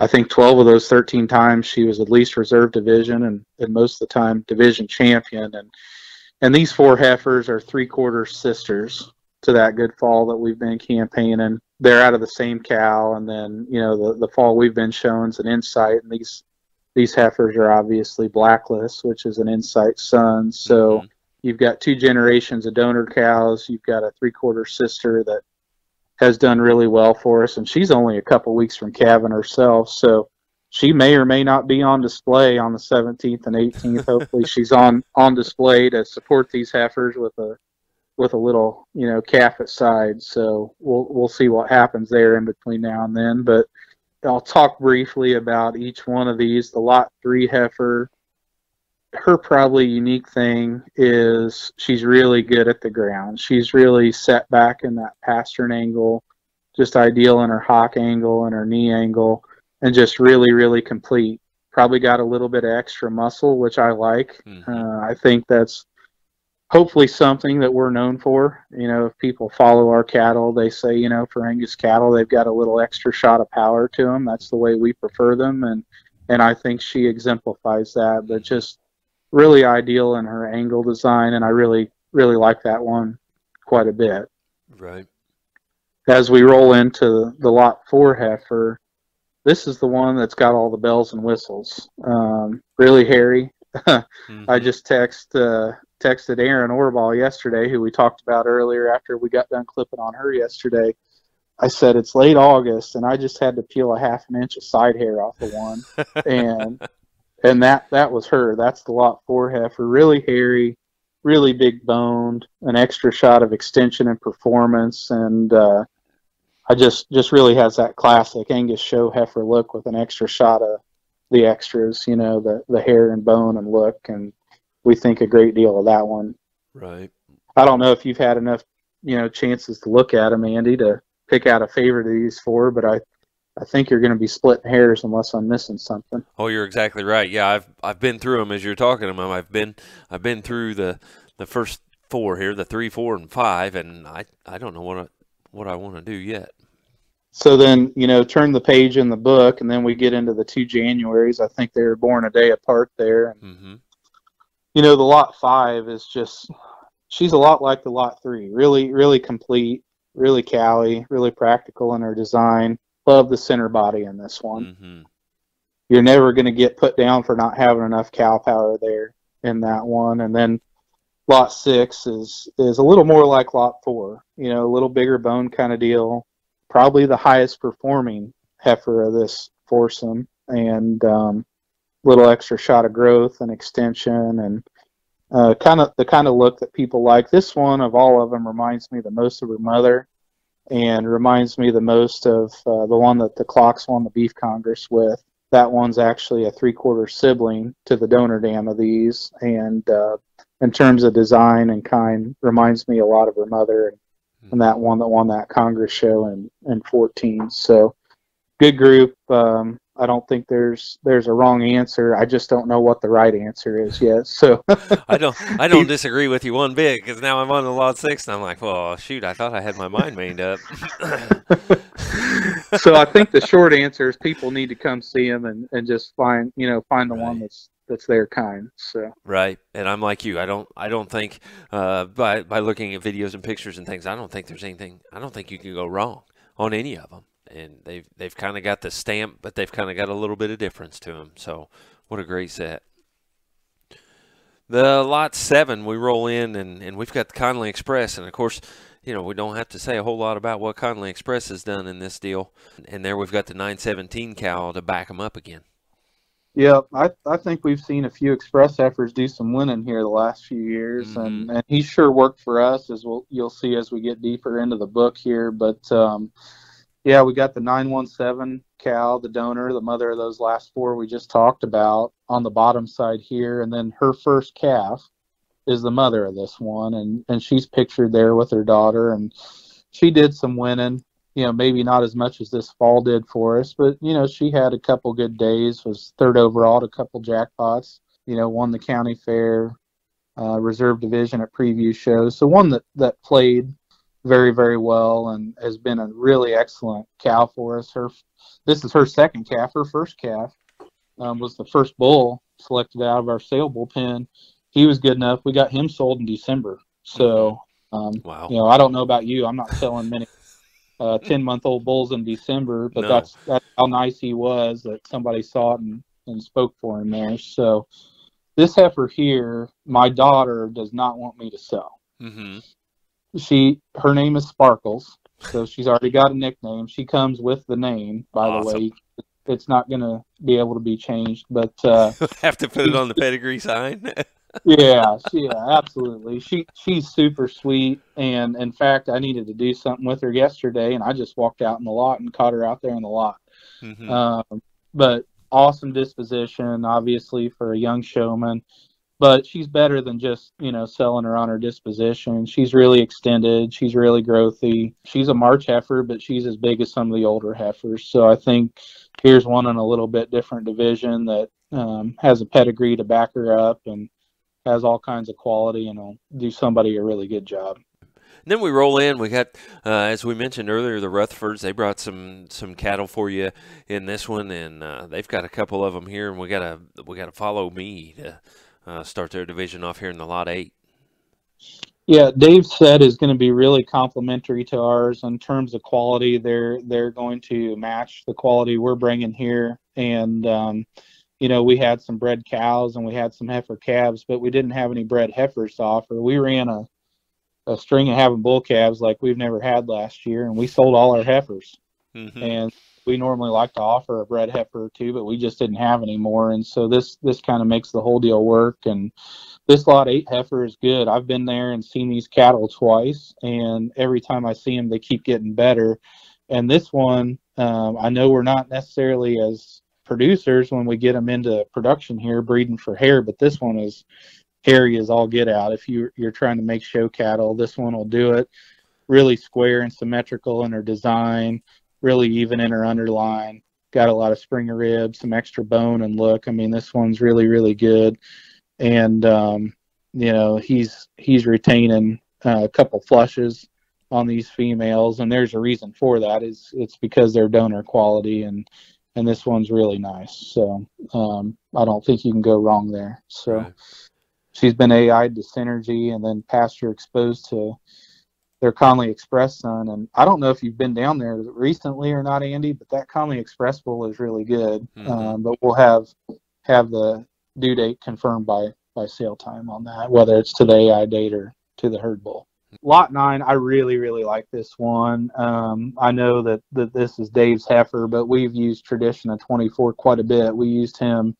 C: I think 12 of those 13 times she was at least reserve division and, and most of the time division champion. And, and these four heifers are three quarter sisters to that good fall that we've been campaigning. They're out of the same cow. And then, you know, the, the fall we've been shown is an insight. And these, these heifers are obviously blacklist, which is an insight son. So mm-hmm. you've got two generations of donor cows. You've got a three quarter sister that has done really well for us, and she's only a couple weeks from calving herself, so she may or may not be on display on the 17th and 18th. Hopefully, she's on on display to support these heifers with a with a little you know calf at side. So we'll we'll see what happens there in between now and then. But I'll talk briefly about each one of these. The lot three heifer her probably unique thing is she's really good at the ground. She's really set back in that pastern angle, just ideal in her hock angle and her knee angle, and just really, really complete. Probably got a little bit of extra muscle, which I like. Mm-hmm. Uh, I think that's hopefully something that we're known for. You know, if people follow our cattle, they say, you know, for Angus cattle, they've got a little extra shot of power to them. That's the way we prefer them, and and I think she exemplifies that. But just really ideal in her angle design, and I really really like that one quite a bit.
B: Right.
C: As we roll into the lot four heifer, this is the one that's got all the bells and whistles. Um, really hairy. mm-hmm. I just text uh, texted Aaron Orball yesterday, who we talked about earlier after we got done clipping on her yesterday. I said it's late August, and I just had to peel a half an inch of side hair off of one, and and that that was her. That's the lot four heifer. Really hairy, really big boned, an extra shot of extension and performance, and uh, I just just really has that classic Angus show heifer look with an extra shot of the extras. You know, the the hair and bone and look, and we think a great deal of that one.
B: Right.
C: I don't know if you've had enough, you know, chances to look at them, Andy, to pick out a favorite of these four, but I I think you're going to be splitting hairs unless I'm missing something.
B: Oh, you're exactly right. Yeah, I've I've been through them as you're talking to them. I've been I've been through the the first four here, the three, four, and five, and I I don't know what I, what I want to do yet.
C: So then you know, turn the page in the book, and then we get into the two Januaries. I think they were born a day apart there. And, mm-hmm. You know, the lot five is just she's a lot like the lot three. Really, really complete, really cowy, really practical in her design love the center body in this one. Mm-hmm. You're never going to get put down for not having enough cow power there in that one. And then lot six is is a little more like lot four. You know, a little bigger bone kind of deal. Probably the highest performing heifer of this foursome, and um, little extra shot of growth and extension, and uh, kind of the kind of look that people like. This one of all of them reminds me the most of her mother, and reminds me the most of uh, the one that the clocks won the beef congress with. That one's actually a three-quarter sibling to the donor dam of these, and uh, in terms of design and kind, reminds me a lot of her mother and, and that one that won that Congress show in in 14. So good group. Um, I don't think there's there's a wrong answer. I just don't know what the right answer is yet. So
B: I don't I don't disagree with you one bit because now I'm on the lot six and I'm like, well, shoot, I thought I had my mind made up.
C: so I think the short answer is people need to come see them and, and just find you know find the right. one that's that's their kind. So
B: right, and I'm like you. I don't I don't think uh, by by looking at videos and pictures and things, I don't think there's anything. I don't think you can go wrong on any of them. And they've they've kind of got the stamp, but they've kind of got a little bit of difference to them. So what a great set. The lot seven, we roll in and, and we've got the Conley Express, and of course, you know, we don't have to say a whole lot about what Conley Express has done in this deal. And there we've got the 917 cow to back them up again.
C: Yeah, I I think we've seen a few express heifers do some winning here the last few years, mm-hmm. and and he sure worked for us as we'll you'll see as we get deeper into the book here. But um, yeah, we got the 917 cow, the donor, the mother of those last four we just talked about on the bottom side here, and then her first calf is the mother of this one, and and she's pictured there with her daughter, and she did some winning you know, maybe not as much as this fall did for us, but you know, she had a couple good days, was third overall at a couple jackpots, you know, won the county fair, uh, reserve division at preview shows. So one that, that played very, very well and has been a really excellent cow for us. Her, this is her second calf. Her first calf um, was the first bull selected out of our sale bullpen. He was good enough. We got him sold in December. So, um, wow. you know, I don't know about you. I'm not selling many uh, 10 month old bulls in December, but no. that's that's how nice he was that somebody saw it and, and spoke for him there. So this heifer here, my daughter does not want me to sell. Mm-hmm. She her name is Sparkles, so she's already got a nickname. She comes with the name, by awesome. the way. It's not going to be able to be changed, but uh,
B: have to put it on the pedigree sign.
C: yeah, she, yeah, absolutely. She she's super sweet, and in fact, I needed to do something with her yesterday, and I just walked out in the lot and caught her out there in the lot. Mm-hmm. Um, but awesome disposition, obviously for a young showman. But she's better than just you know selling her on her disposition. She's really extended. She's really growthy. She's a March heifer, but she's as big as some of the older heifers. So I think here's one in a little bit different division that um, has a pedigree to back her up and has all kinds of quality and will do somebody a really good job.
B: Then we roll in. We got, uh, as we mentioned earlier, the Rutherfords. They brought some some cattle for you in this one, and uh, they've got a couple of them here. And we got to we got to follow me to uh, start their division off here in the lot eight.
C: Yeah, Dave said is going to be really complementary to ours in terms of quality. They're they're going to match the quality we're bringing here, and um, you know, we had some bred cows and we had some heifer calves, but we didn't have any bred heifers to offer. We ran a, a string of having bull calves like we've never had last year, and we sold all our heifers. Mm-hmm. And we normally like to offer a bred heifer or two, but we just didn't have any more. And so this this kind of makes the whole deal work. And this lot eight heifer is good. I've been there and seen these cattle twice, and every time I see them, they keep getting better. And this one, um, I know we're not necessarily as producers when we get them into production here breeding for hair but this one is hairy as all get out if you, you're trying to make show cattle this one will do it really square and symmetrical in her design really even in her underline got a lot of springer ribs some extra bone and look i mean this one's really really good and um, you know he's he's retaining uh, a couple flushes on these females and there's a reason for that is it's because they're donor quality and and this one's really nice. So um, I don't think you can go wrong there. So right. she's been AI'd to Synergy and then pasture exposed to their Conley Express son. And I don't know if you've been down there recently or not, Andy, but that Conley Express bull is really good. Mm-hmm. Um, but we'll have have the due date confirmed by by sale time on that, whether it's to the AI date or to the herd bull. Lot nine, I really, really like this one. Um, I know that, that this is Dave's heifer, but we've used Tradition of 24 quite a bit. We used him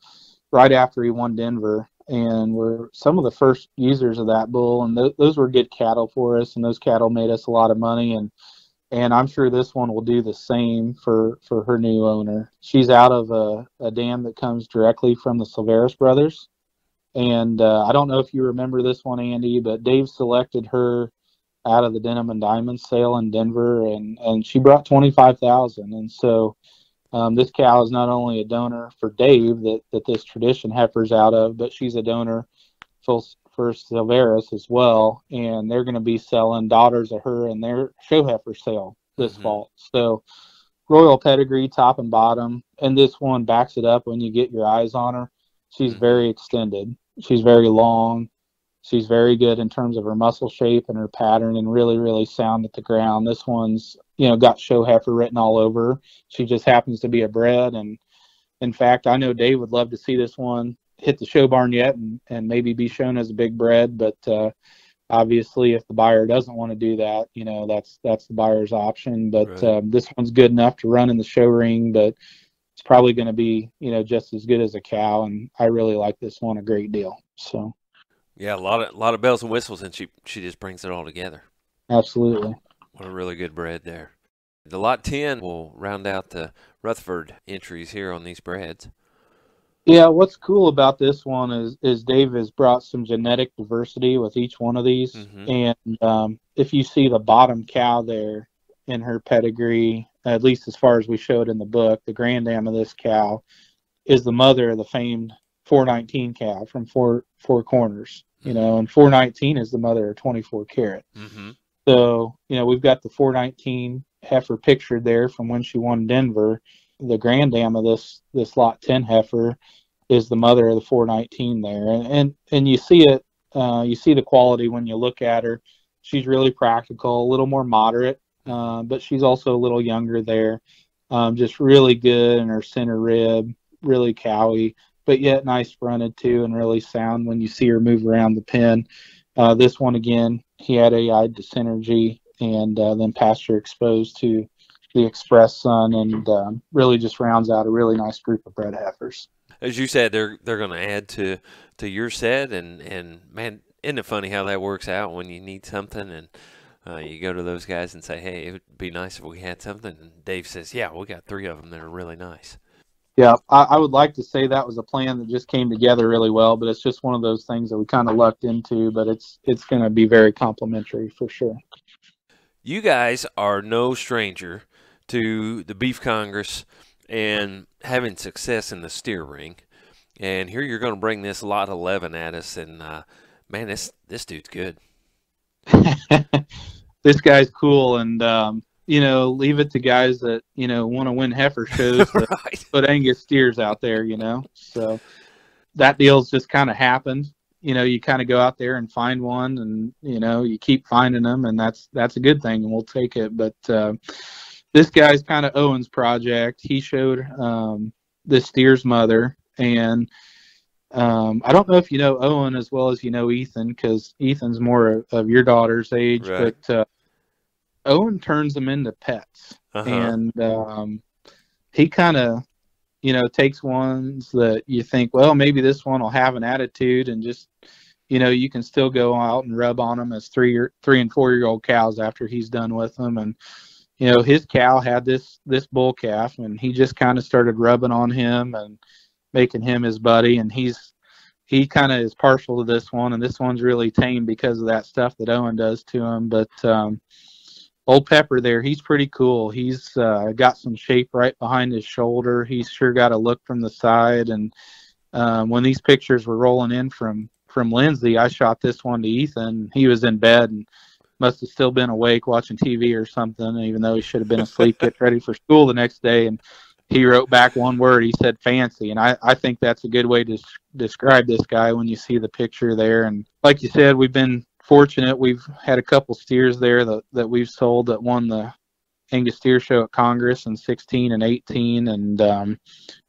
C: right after he won Denver, and we're some of the first users of that bull, and th- those were good cattle for us, and those cattle made us a lot of money, and and I'm sure this one will do the same for for her new owner. She's out of a, a dam that comes directly from the Silveira brothers, and uh, I don't know if you remember this one, Andy, but Dave selected her out of the Denim and Diamond sale in Denver, and and she brought twenty five thousand, and so. Um, this cow is not only a donor for Dave that, that this tradition heifer's out of, but she's a donor for, for Silveira as well. And they're going to be selling daughters of her in their show heifer sale this
B: Mhm.
C: fall. So royal pedigree, top and bottom. And this one backs it up when you get your eyes on her. She's
B: Mhm.
C: very extended. She's very long. She's very good in terms of her muscle shape and her pattern and really, really sound at the ground. This one's, you know, got show heifer written all over. She just happens to be a bred. And in fact, I know Dave would love to see this one hit the show barn yet and, and maybe be shown as a big bred. But uh, obviously, if the buyer doesn't want to do that, you know, that's that's the buyer's option. But
B: Right.
C: um, this one's good enough to run in the show ring, but it's probably going to be, you know, just as good as a cow. And I really like this one a great deal. So
B: Yeah, a lot of lot of bells and whistles, and she she just brings it all together.
C: absolutely.
B: What a really good bred there. The lot ten will round out the Rutherford entries here on these breds.
C: Yeah, what's cool about this one is is Dave has brought some genetic diversity with each one of these,
B: Mhm.
C: and um, if you see the bottom cow there in her pedigree, at least as far as we showed in the book, the grand dam of this cow is the mother of the famed 419 cow from Four Four Corners, you know, and 419 is the mother of 24 carat.
B: Mm-hmm.
C: So, you know, we've got the 419 heifer pictured there from when she won Denver. The grand dam of this this lot 10 heifer is the mother of the 419 there, and and, and you see it, uh, you see the quality when you look at her. She's really practical, a little more moderate, uh, but she's also a little younger there. Um, just really good in her center rib, really cowy, but yet nice fronted too, and really sound when you see her move around the pen. Uh, this one again, he had AI to Synergy and uh, then pasture exposed to the Express son, and um, really just rounds out a really nice group of bred heifers.
B: As you said, they're they're going to add to to your set, and and man, isn't it funny how that works out when you need something and. Uh, you go to those guys and say, "Hey, it would be nice if we had something." And Dave says, "Yeah, we got three of them that are really nice."
C: Yeah, I, I would like to say that was a plan that just came together really well, but it's just one of those things that we kind of lucked into. But it's it's going to be very complimentary for sure.
B: You guys are no stranger to the Beef Congress and having success in the steer ring. And here you're going to bring this lot 11 at us, and uh, man, this this dude's good.
C: this guy's cool, and um, you know, leave it to guys that you know want to win heifer shows
B: right.
C: put Angus steers out there. You know, so that deal's just kind of happened. You know, you kind of go out there and find one, and you know, you keep finding them, and that's that's a good thing, and we'll take it. But uh, this guy's kind of Owen's project. He showed um, the steer's mother, and um, I don't know if you know Owen as well as you know Ethan, because Ethan's more of, of your daughter's age,
B: Right.
C: but uh, Owen turns them into pets,
B: Uh-huh.
C: and um, he kind of, you know, takes ones that you think, well, maybe this one will have an attitude, and just, you know, you can still go out and rub on them as three or three and four year old cows after he's done with them, and you know, his cow had this this bull calf, and he just kind of started rubbing on him and making him his buddy, and he's he kind of is partial to this one, and this one's really tame because of that stuff that Owen does to him. But um, old Pepper there, he's pretty cool. He's uh, got some shape right behind his shoulder. He's sure got a look from the side. And um, when these pictures were rolling in from from Lindsay, I shot this one to Ethan. He was in bed and must have still been awake watching TV or something, even though he should have been asleep, get ready for school the next day. And he wrote back one word. He said fancy, and I, I think that's a good way to describe this guy when you see the picture there. And like you said, we've been fortunate. We've had a couple steers there that, that we've sold that won the Angus Steer Show at Congress in 16 and 18, and um,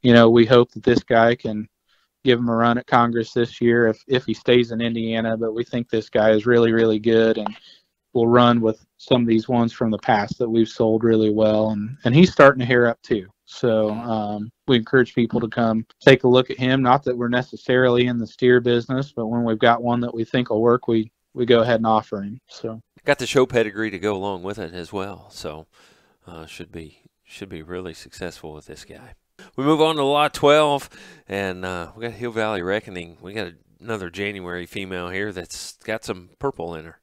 C: you know we hope that this guy can, give him a run at Congress this year if if he stays in Indiana. But we think this guy is really really good and will run with some of these ones from the past that we've sold really well. And and he's starting to hair up too. So um, we encourage people to come take a look at him. Not that we're necessarily in the steer business, but when we've got one that we think will work, we we go ahead and offer him. So
B: got the show pedigree to go along with it as well. So uh, should be should be really successful with this guy. We move on to lot 12, and uh, we got Hill Valley Reckoning. We got another January female here that's got some purple in her.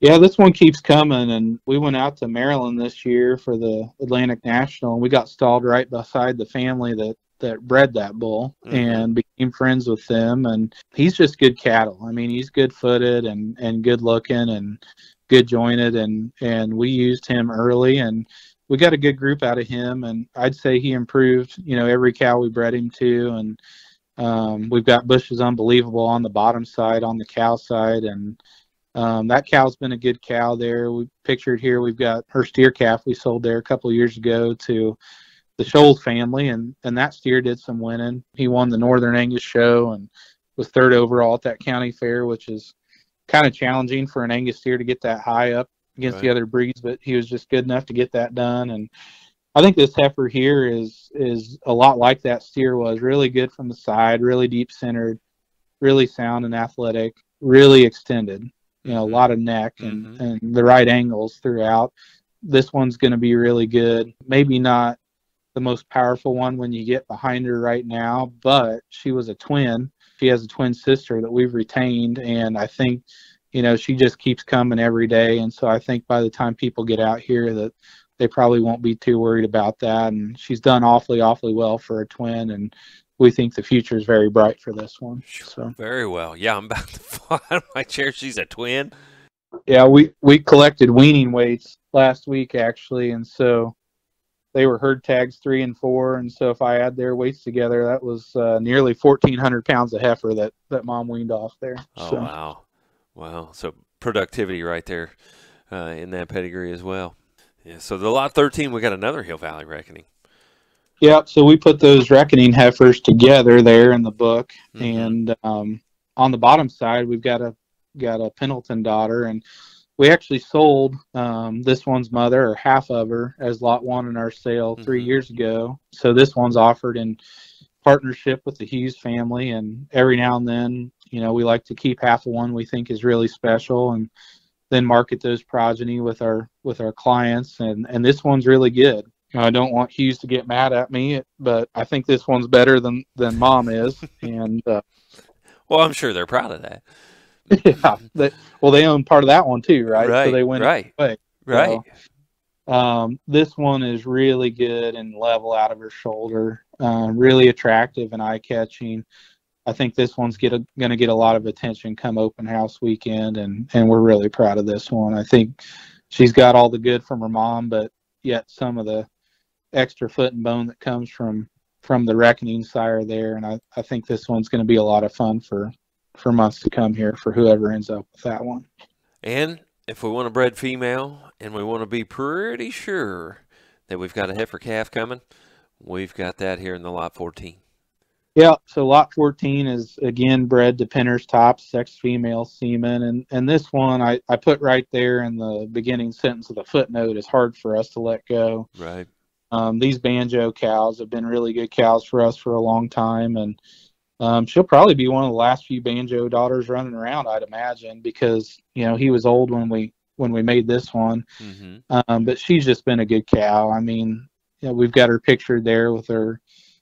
C: Yeah, this one keeps coming, and we went out to Maryland this year for the Atlantic National, and we got stalled right beside the family that that bred that bull mm-hmm. and became friends with them and he's just good cattle i mean he's good footed and and good looking and good jointed and and we used him early and we got a good group out of him, and I'd say he improved. You know, every cow we bred him to, and um, we've got bushes unbelievable on the bottom side, on the cow side, and um, that cow's been a good cow there. We pictured here. We've got her steer calf we sold there a couple of years ago to the Scholes family, and and that steer did some winning. He won the Northern Angus show and was third overall at that county fair, which is kind of challenging for an Angus steer to get that high up against right. the other breeds, but he was just good enough to get that done. And I think this heifer here is is a lot like that steer was. Really good from the side, really deep centered, really sound and athletic, really extended. You know, a mm-hmm. lot of neck and, mm-hmm. and the right angles throughout. This one's going to be really good. Maybe not the most powerful one when you get behind her right now, but she was a twin. She has a twin sister that we've retained, and I think you know, she just keeps coming every day. And so I think by the time people get out here that they probably won't be too worried about that. And she's done awfully, awfully well for a twin. And we think the future is very bright for this one. So
B: very well. Yeah, I'm about to fall out of my chair. She's a twin.
C: Yeah, we we collected weaning weights last week actually, and so they were herd tags three and four, and so if I add their weights together, that was uh, nearly 1,400 pounds of heifer that that mom weaned off there.
B: Oh
C: so.
B: wow! Wow. So productivity right there uh, in that pedigree as well. Yeah. So the lot 13, we got another Hill Valley reckoning.
C: Yep. So we put those reckoning heifers together there in the book, mm-hmm. and um, on the bottom side we've got a got a Pendleton daughter, and we actually sold um, this one's mother or half of her as lot one in our sale 3 mm-hmm. years ago. So this one's offered in partnership with the Hughes family, and every now and then you know, we like to keep half of one we think is really special and then market those progeny with our with our clients and and this one's really good. I don't want Hughes to get mad at me, but I think this one's better than than mom is and uh,
B: well, I'm sure they're proud of that.
C: yeah, they, well, they own part of that one too, right?
B: Right.
C: So they went
B: right,
C: away.
B: right.
C: So, um, this one is really good and level out of her shoulder, uh, really attractive and eye catching. I think this one's get going to get a lot of attention come open house weekend, and and we're really proud of this one. I think she's got all the good from her mom, but yet some of the extra foot and bone that comes from from the reckoning sire there, and I I think this one's going to be a lot of fun for for months to come here for whoever ends up with that one.
B: And if we want a bred female and we want to be pretty sure that we've got a heifer calf coming, we've got that here in the lot 14.
C: Yeah, so lot 14 is again bred to Pinner's top, sex female semen. And, and this one I, I put right there in the beginning sentence of the footnote is hard for us to let go.
B: Right.
C: Um, these banjo cows have been really good cows for us for a long time. And um, she'll probably be one of the last few banjo daughters running around, I'd imagine, because, you know, he was old when we when we made this one. Mm-hmm. Um, but she's just been a good cow. I mean, you know, we've got her pictured there with her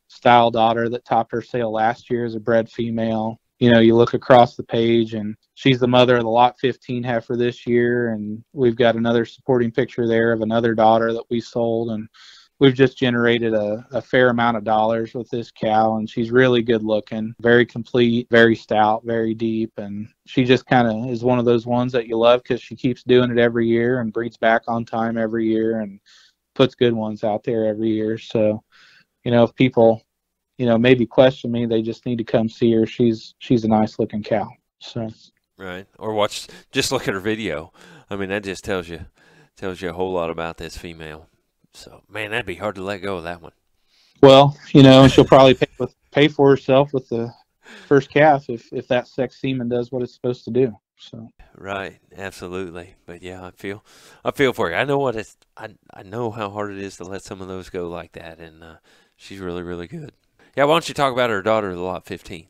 C: style daughter that topped her sale last year as a bred female. You know, you look across the page and she's the mother of the lot 15 heifer this year. And we've got another supporting picture there of another daughter that we sold. And we've just generated a, a fair amount of dollars with this cow. And she's really good looking, very complete, very stout, very deep. And she just kind of is one of those ones that you love because she keeps doing it every year and breeds back on time every year and puts good ones out there every year. So, you know, if people you know, maybe question me, they just need to come see her. She's she's a nice looking cow. So
B: right, or watch just look at her video. I mean, that just tells you tells you a whole lot about this female. So man, that'd be hard to let go of that one.
C: Well, you know, she'll probably pay with pay for herself with the first calf if if that sex semen does what it's supposed to do. So
B: right, absolutely. But yeah, I feel I feel for you. I know what it's I I know how hard it is to let some of those go like that, and uh, she's really really good. Yeah, why don't you talk about her daughter, the lot fifteen?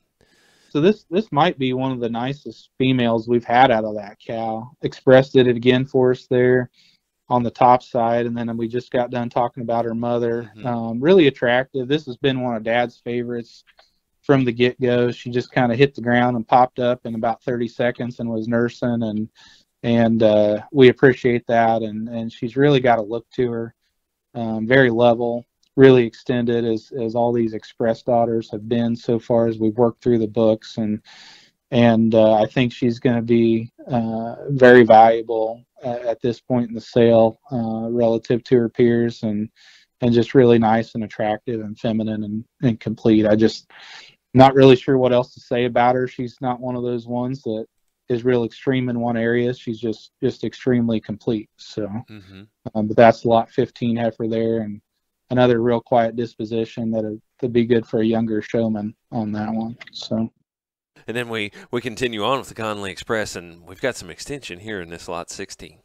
C: So this this might be one of the nicest females we've had out of that cow. Expressed it again for us there on the top side, and then we just got done talking about her mother. Mm-hmm. Um, really attractive. This has been one of Dad's favorites from the get go. She just kind of hit the ground and popped up in about 30 seconds and was nursing, and and uh, we appreciate that. And and she's really got a look to her, um, very level really extended as as all these express daughters have been so far as we've worked through the books and and uh, I think she's going to be uh, very valuable at, at, this point in the sale uh, relative to her peers and and just really nice and attractive and feminine and, and complete. I just not really sure what else to say about her. She's not one of those ones that is real extreme in one area. She's just just extremely complete. So, mm-hmm. um, but that's a lot 15 heifer there, and another real quiet disposition that would be good for a younger showman on that one. So.
B: And then we, we continue on with the Conley Express, and we've got some extension here in this lot 16.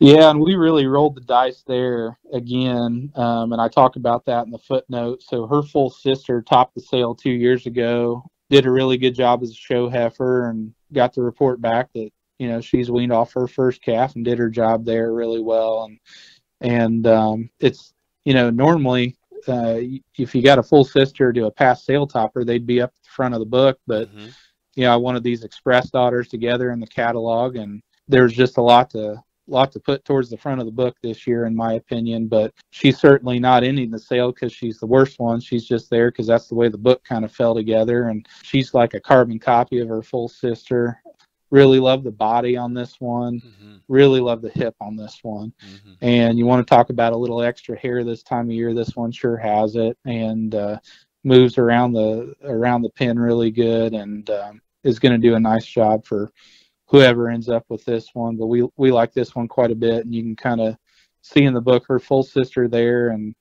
C: Yeah, and we really rolled the dice there again, um, and I talk about that in the footnote. So her full sister topped the sale two years ago, did a really good job as a show heifer, and got the report back that you know she's weaned off her first calf and did her job there really well, and and um, it's you know, normally uh, if you got a full sister to a past sale topper, they'd be up the front of the book. But mm-hmm. you know, I wanted these express daughters together in the catalog, and there's just a lot to lot to put towards the front of the book this year, in my opinion. But she's certainly not ending the sale because she's the worst one. She's just there because that's the way the book kind of fell together, and she's like a carbon copy of her full sister. Really love the body on this one. Mm-hmm. Really love the hip on this one. Mm-hmm. And you want to talk about a little extra hair this time of year? This one sure has it, and uh, moves around the around the pin really good, and um, is going to do a nice job for whoever ends up with this one. But we we like this one quite a bit, and you can kind of see in the book her full sister there, and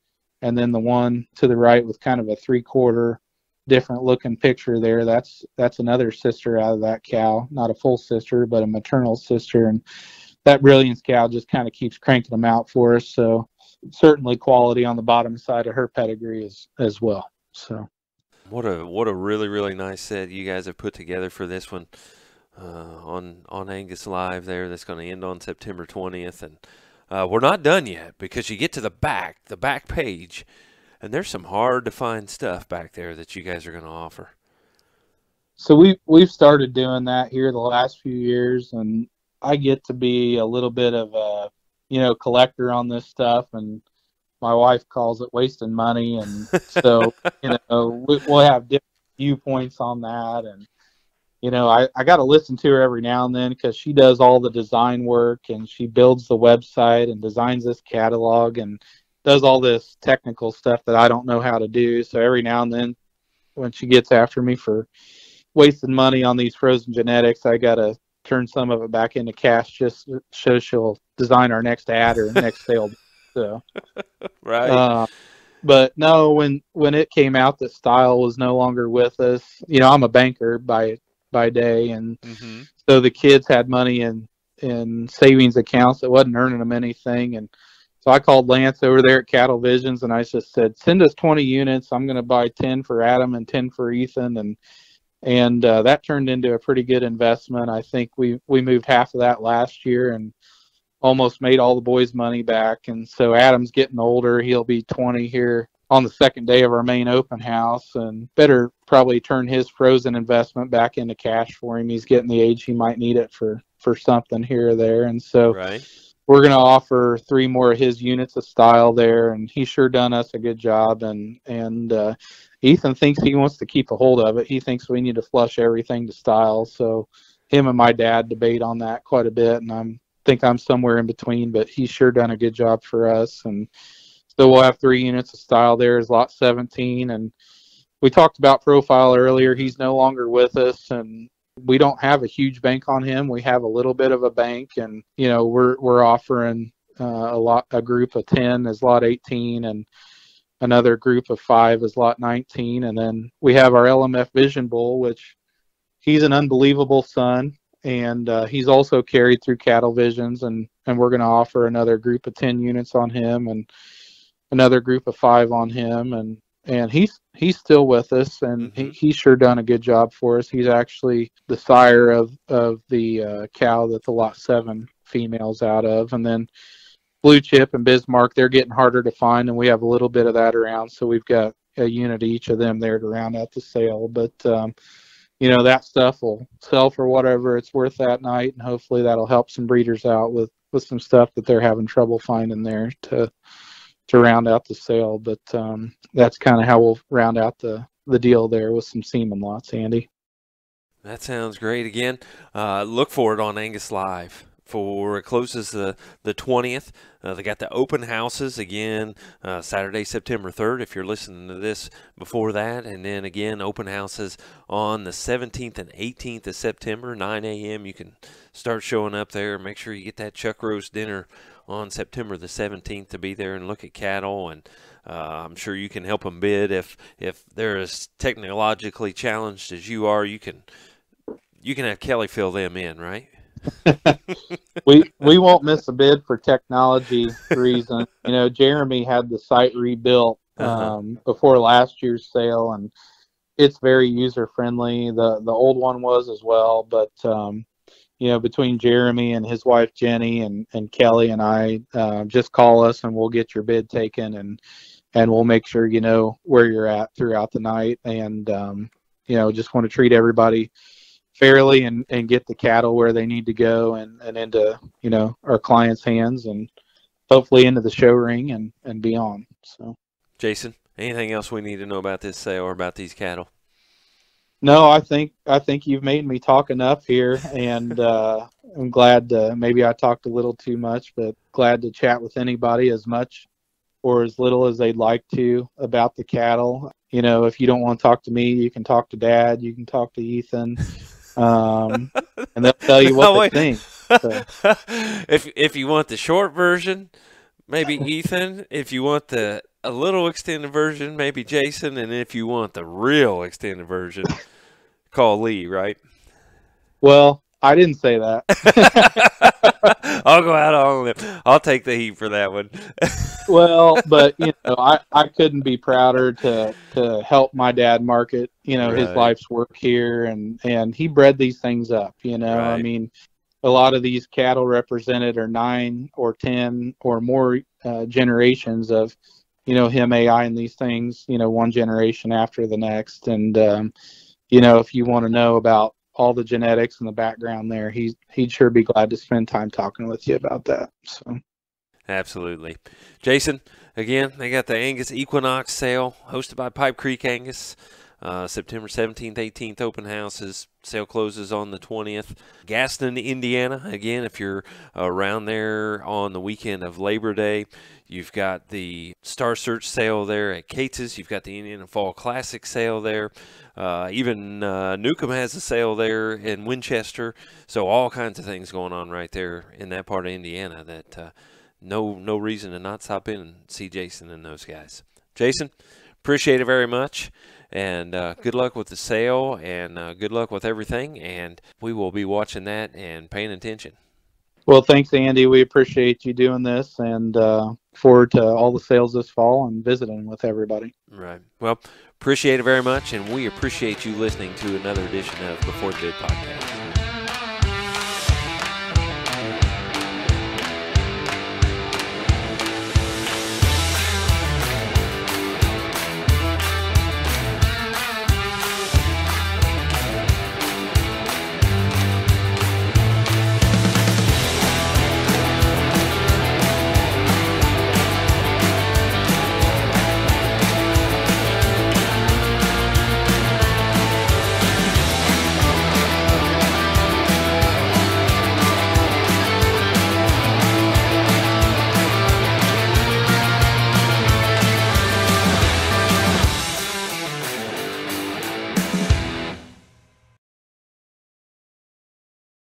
C: and then the one to the right with kind of a three quarter different looking picture there. That's that's another sister out of that cow, not a full sister, but a maternal sister, and that brilliance cow just kind of keeps cranking them out for us. So certainly quality on the bottom side of her pedigree as as well. So
B: what a what a really really nice set you guys have put together for this one uh, on on Angus Live there. That's going to end on September twentieth, and uh, we're not done yet because you get to the back the back page and there's some hard to find stuff back there that you guys are going to offer.
C: So we we've started doing that here the last few years, and I get to be a little bit of a you know collector on this stuff, and my wife calls it wasting money, and so you know we, we'll have different viewpoints on that, and you know I I got to listen to her every now and then because she does all the design work and she builds the website and designs this catalog and does all this technical stuff that I don't know how to do. So every now and then, when she gets after me for wasting money on these frozen genetics, I gotta turn some of it back into cash just so she'll design our next ad or next sale. So,
B: right. Uh,
C: but no, when when it came out that Style was no longer with us, you know, I'm a banker by by day, and mm-hmm. so the kids had money in in savings accounts that wasn't earning them anything, and so I called Lance over there at Cattle Visions and I just said, send us 20 units. I'm going to buy 10 for Adam and 10 for Ethan. And, and uh, that turned into a pretty good investment. I think we, we moved half of that last year and almost made all the boys money back. And so Adam's getting older. He'll be 20 here on the second day of our main open house and better probably turn his frozen investment back into cash for him. He's getting the age he might need it for, for something here or there. And so,
B: right
C: we're going to offer three more of his units of style there, and he's sure done us a good job. And and uh, Ethan thinks he wants to keep a hold of it. He thinks we need to flush everything to style. So him and my dad debate on that quite a bit, and I'm think I'm somewhere in between. But he's sure done a good job for us, and so we'll have three units of style there. Is lot 17, and we talked about profile earlier. He's no longer with us, and we don't have a huge bank on him. We have a little bit of a bank, and you know we're we're offering uh, a lot a group of ten as lot 18, and another group of five is lot 19, and then we have our LMF Vision Bull, which he's an unbelievable son, and uh, he's also carried through Cattle Visions, and and we're going to offer another group of 10 units on him, and another group of five on him, and and he's he's still with us, and mm-hmm. he, he's sure done a good job for us. He's actually the sire of of the uh, cow that the lot seven females out of, and then Blue Chip and Bismarck, they're getting harder to find, and we have a little bit of that around. So we've got a unit each of them there to round out the sale. But um, you know that stuff will sell for whatever it's worth that night, and hopefully that'll help some breeders out with with some stuff that they're having trouble finding there to to round out the sale. But um, that's kind of how we'll round out the the deal there with some semen lots, Andy.
B: That sounds great. Again, uh, look for it on Angus Live for it closes the the 20th. Uh, they got the open houses again uh, Saturday, September 3rd. If you're listening to this before that, and then again open houses on the 17th and 18th of September, 9 a.m. You can start showing up there. Make sure you get that chuck roast dinner on September the 17th to be there and look at cattle and. Uh, I'm sure you can help them bid if if they're as technologically challenged as you are. You can you can have Kelly fill them in, right?
C: we we won't miss a bid for technology reasons. You know, Jeremy had the site rebuilt uh-huh. um, uh-huh. before last year's sale, and it's very user friendly. the The old one was as well, but um, you know, between Jeremy and his wife Jenny and and Kelly and I, uh, just call us and we'll get your bid taken and and we'll make sure you know where you're at throughout the night. And um, you know, just want to treat everybody fairly and, and get the cattle where they need to go and, and into you know our clients' hands and hopefully into the show ring and, and beyond. So,
B: Jason, anything else we need to know about this sale or about these cattle?
C: No, I think I think you've made me talk enough here, and uh, I'm glad. To, maybe I talked a little too much, but glad to chat with anybody as much or as little as they'd like to about the cattle. You know, if you don't want to talk to me, you can talk to Dad. You can talk to Ethan um, and they'll tell you what they think. So.
B: if if you want the short version, maybe Ethan. If you want the a little extended version, maybe Jason. And if you want the real extended version, call Lee. Right?
C: Well, I didn't say that.
B: I'll go out on it. I'll take the heat for that one.
C: well, but you know, I, I couldn't be prouder to to help my dad market, you know, right. his life's work here and and he bred these things up, you know. Right. I mean, a lot of these cattle represented are 9 or 10 or more uh, generations of you know him AI and these things, you know, one generation after the next and um you know, if you want to know about all the genetics and the background there, he he'd sure be glad to spend time talking with you about that. So,
B: absolutely, Jason. Again, they got the Angus Equinox sale hosted by Pipe Creek Angus. Uh, September 17th, 18th, open houses. Sale closes on the 20th. Gaston, Indiana. Again, if you're around there on the weekend of Labor Day, you've got the Star Search sale there at Cates's. You've got the Indiana Fall Classic sale there. Uh, even uh, Newcomb has a sale there in Winchester. So all kinds of things going on right there in that part of Indiana that uh, no no reason to not stop in and see Jason and those guys. Jason, appreciate it very much. And uh, good luck with the sale and uh, good luck with everything. And we will be watching that and paying attention.
C: Well, thanks, Andy. We appreciate you doing this and uh, forward to all the sales this fall and visiting with everybody.
B: Right. Well, appreciate it very much. And we appreciate you listening to another edition of Before the Bid podcast.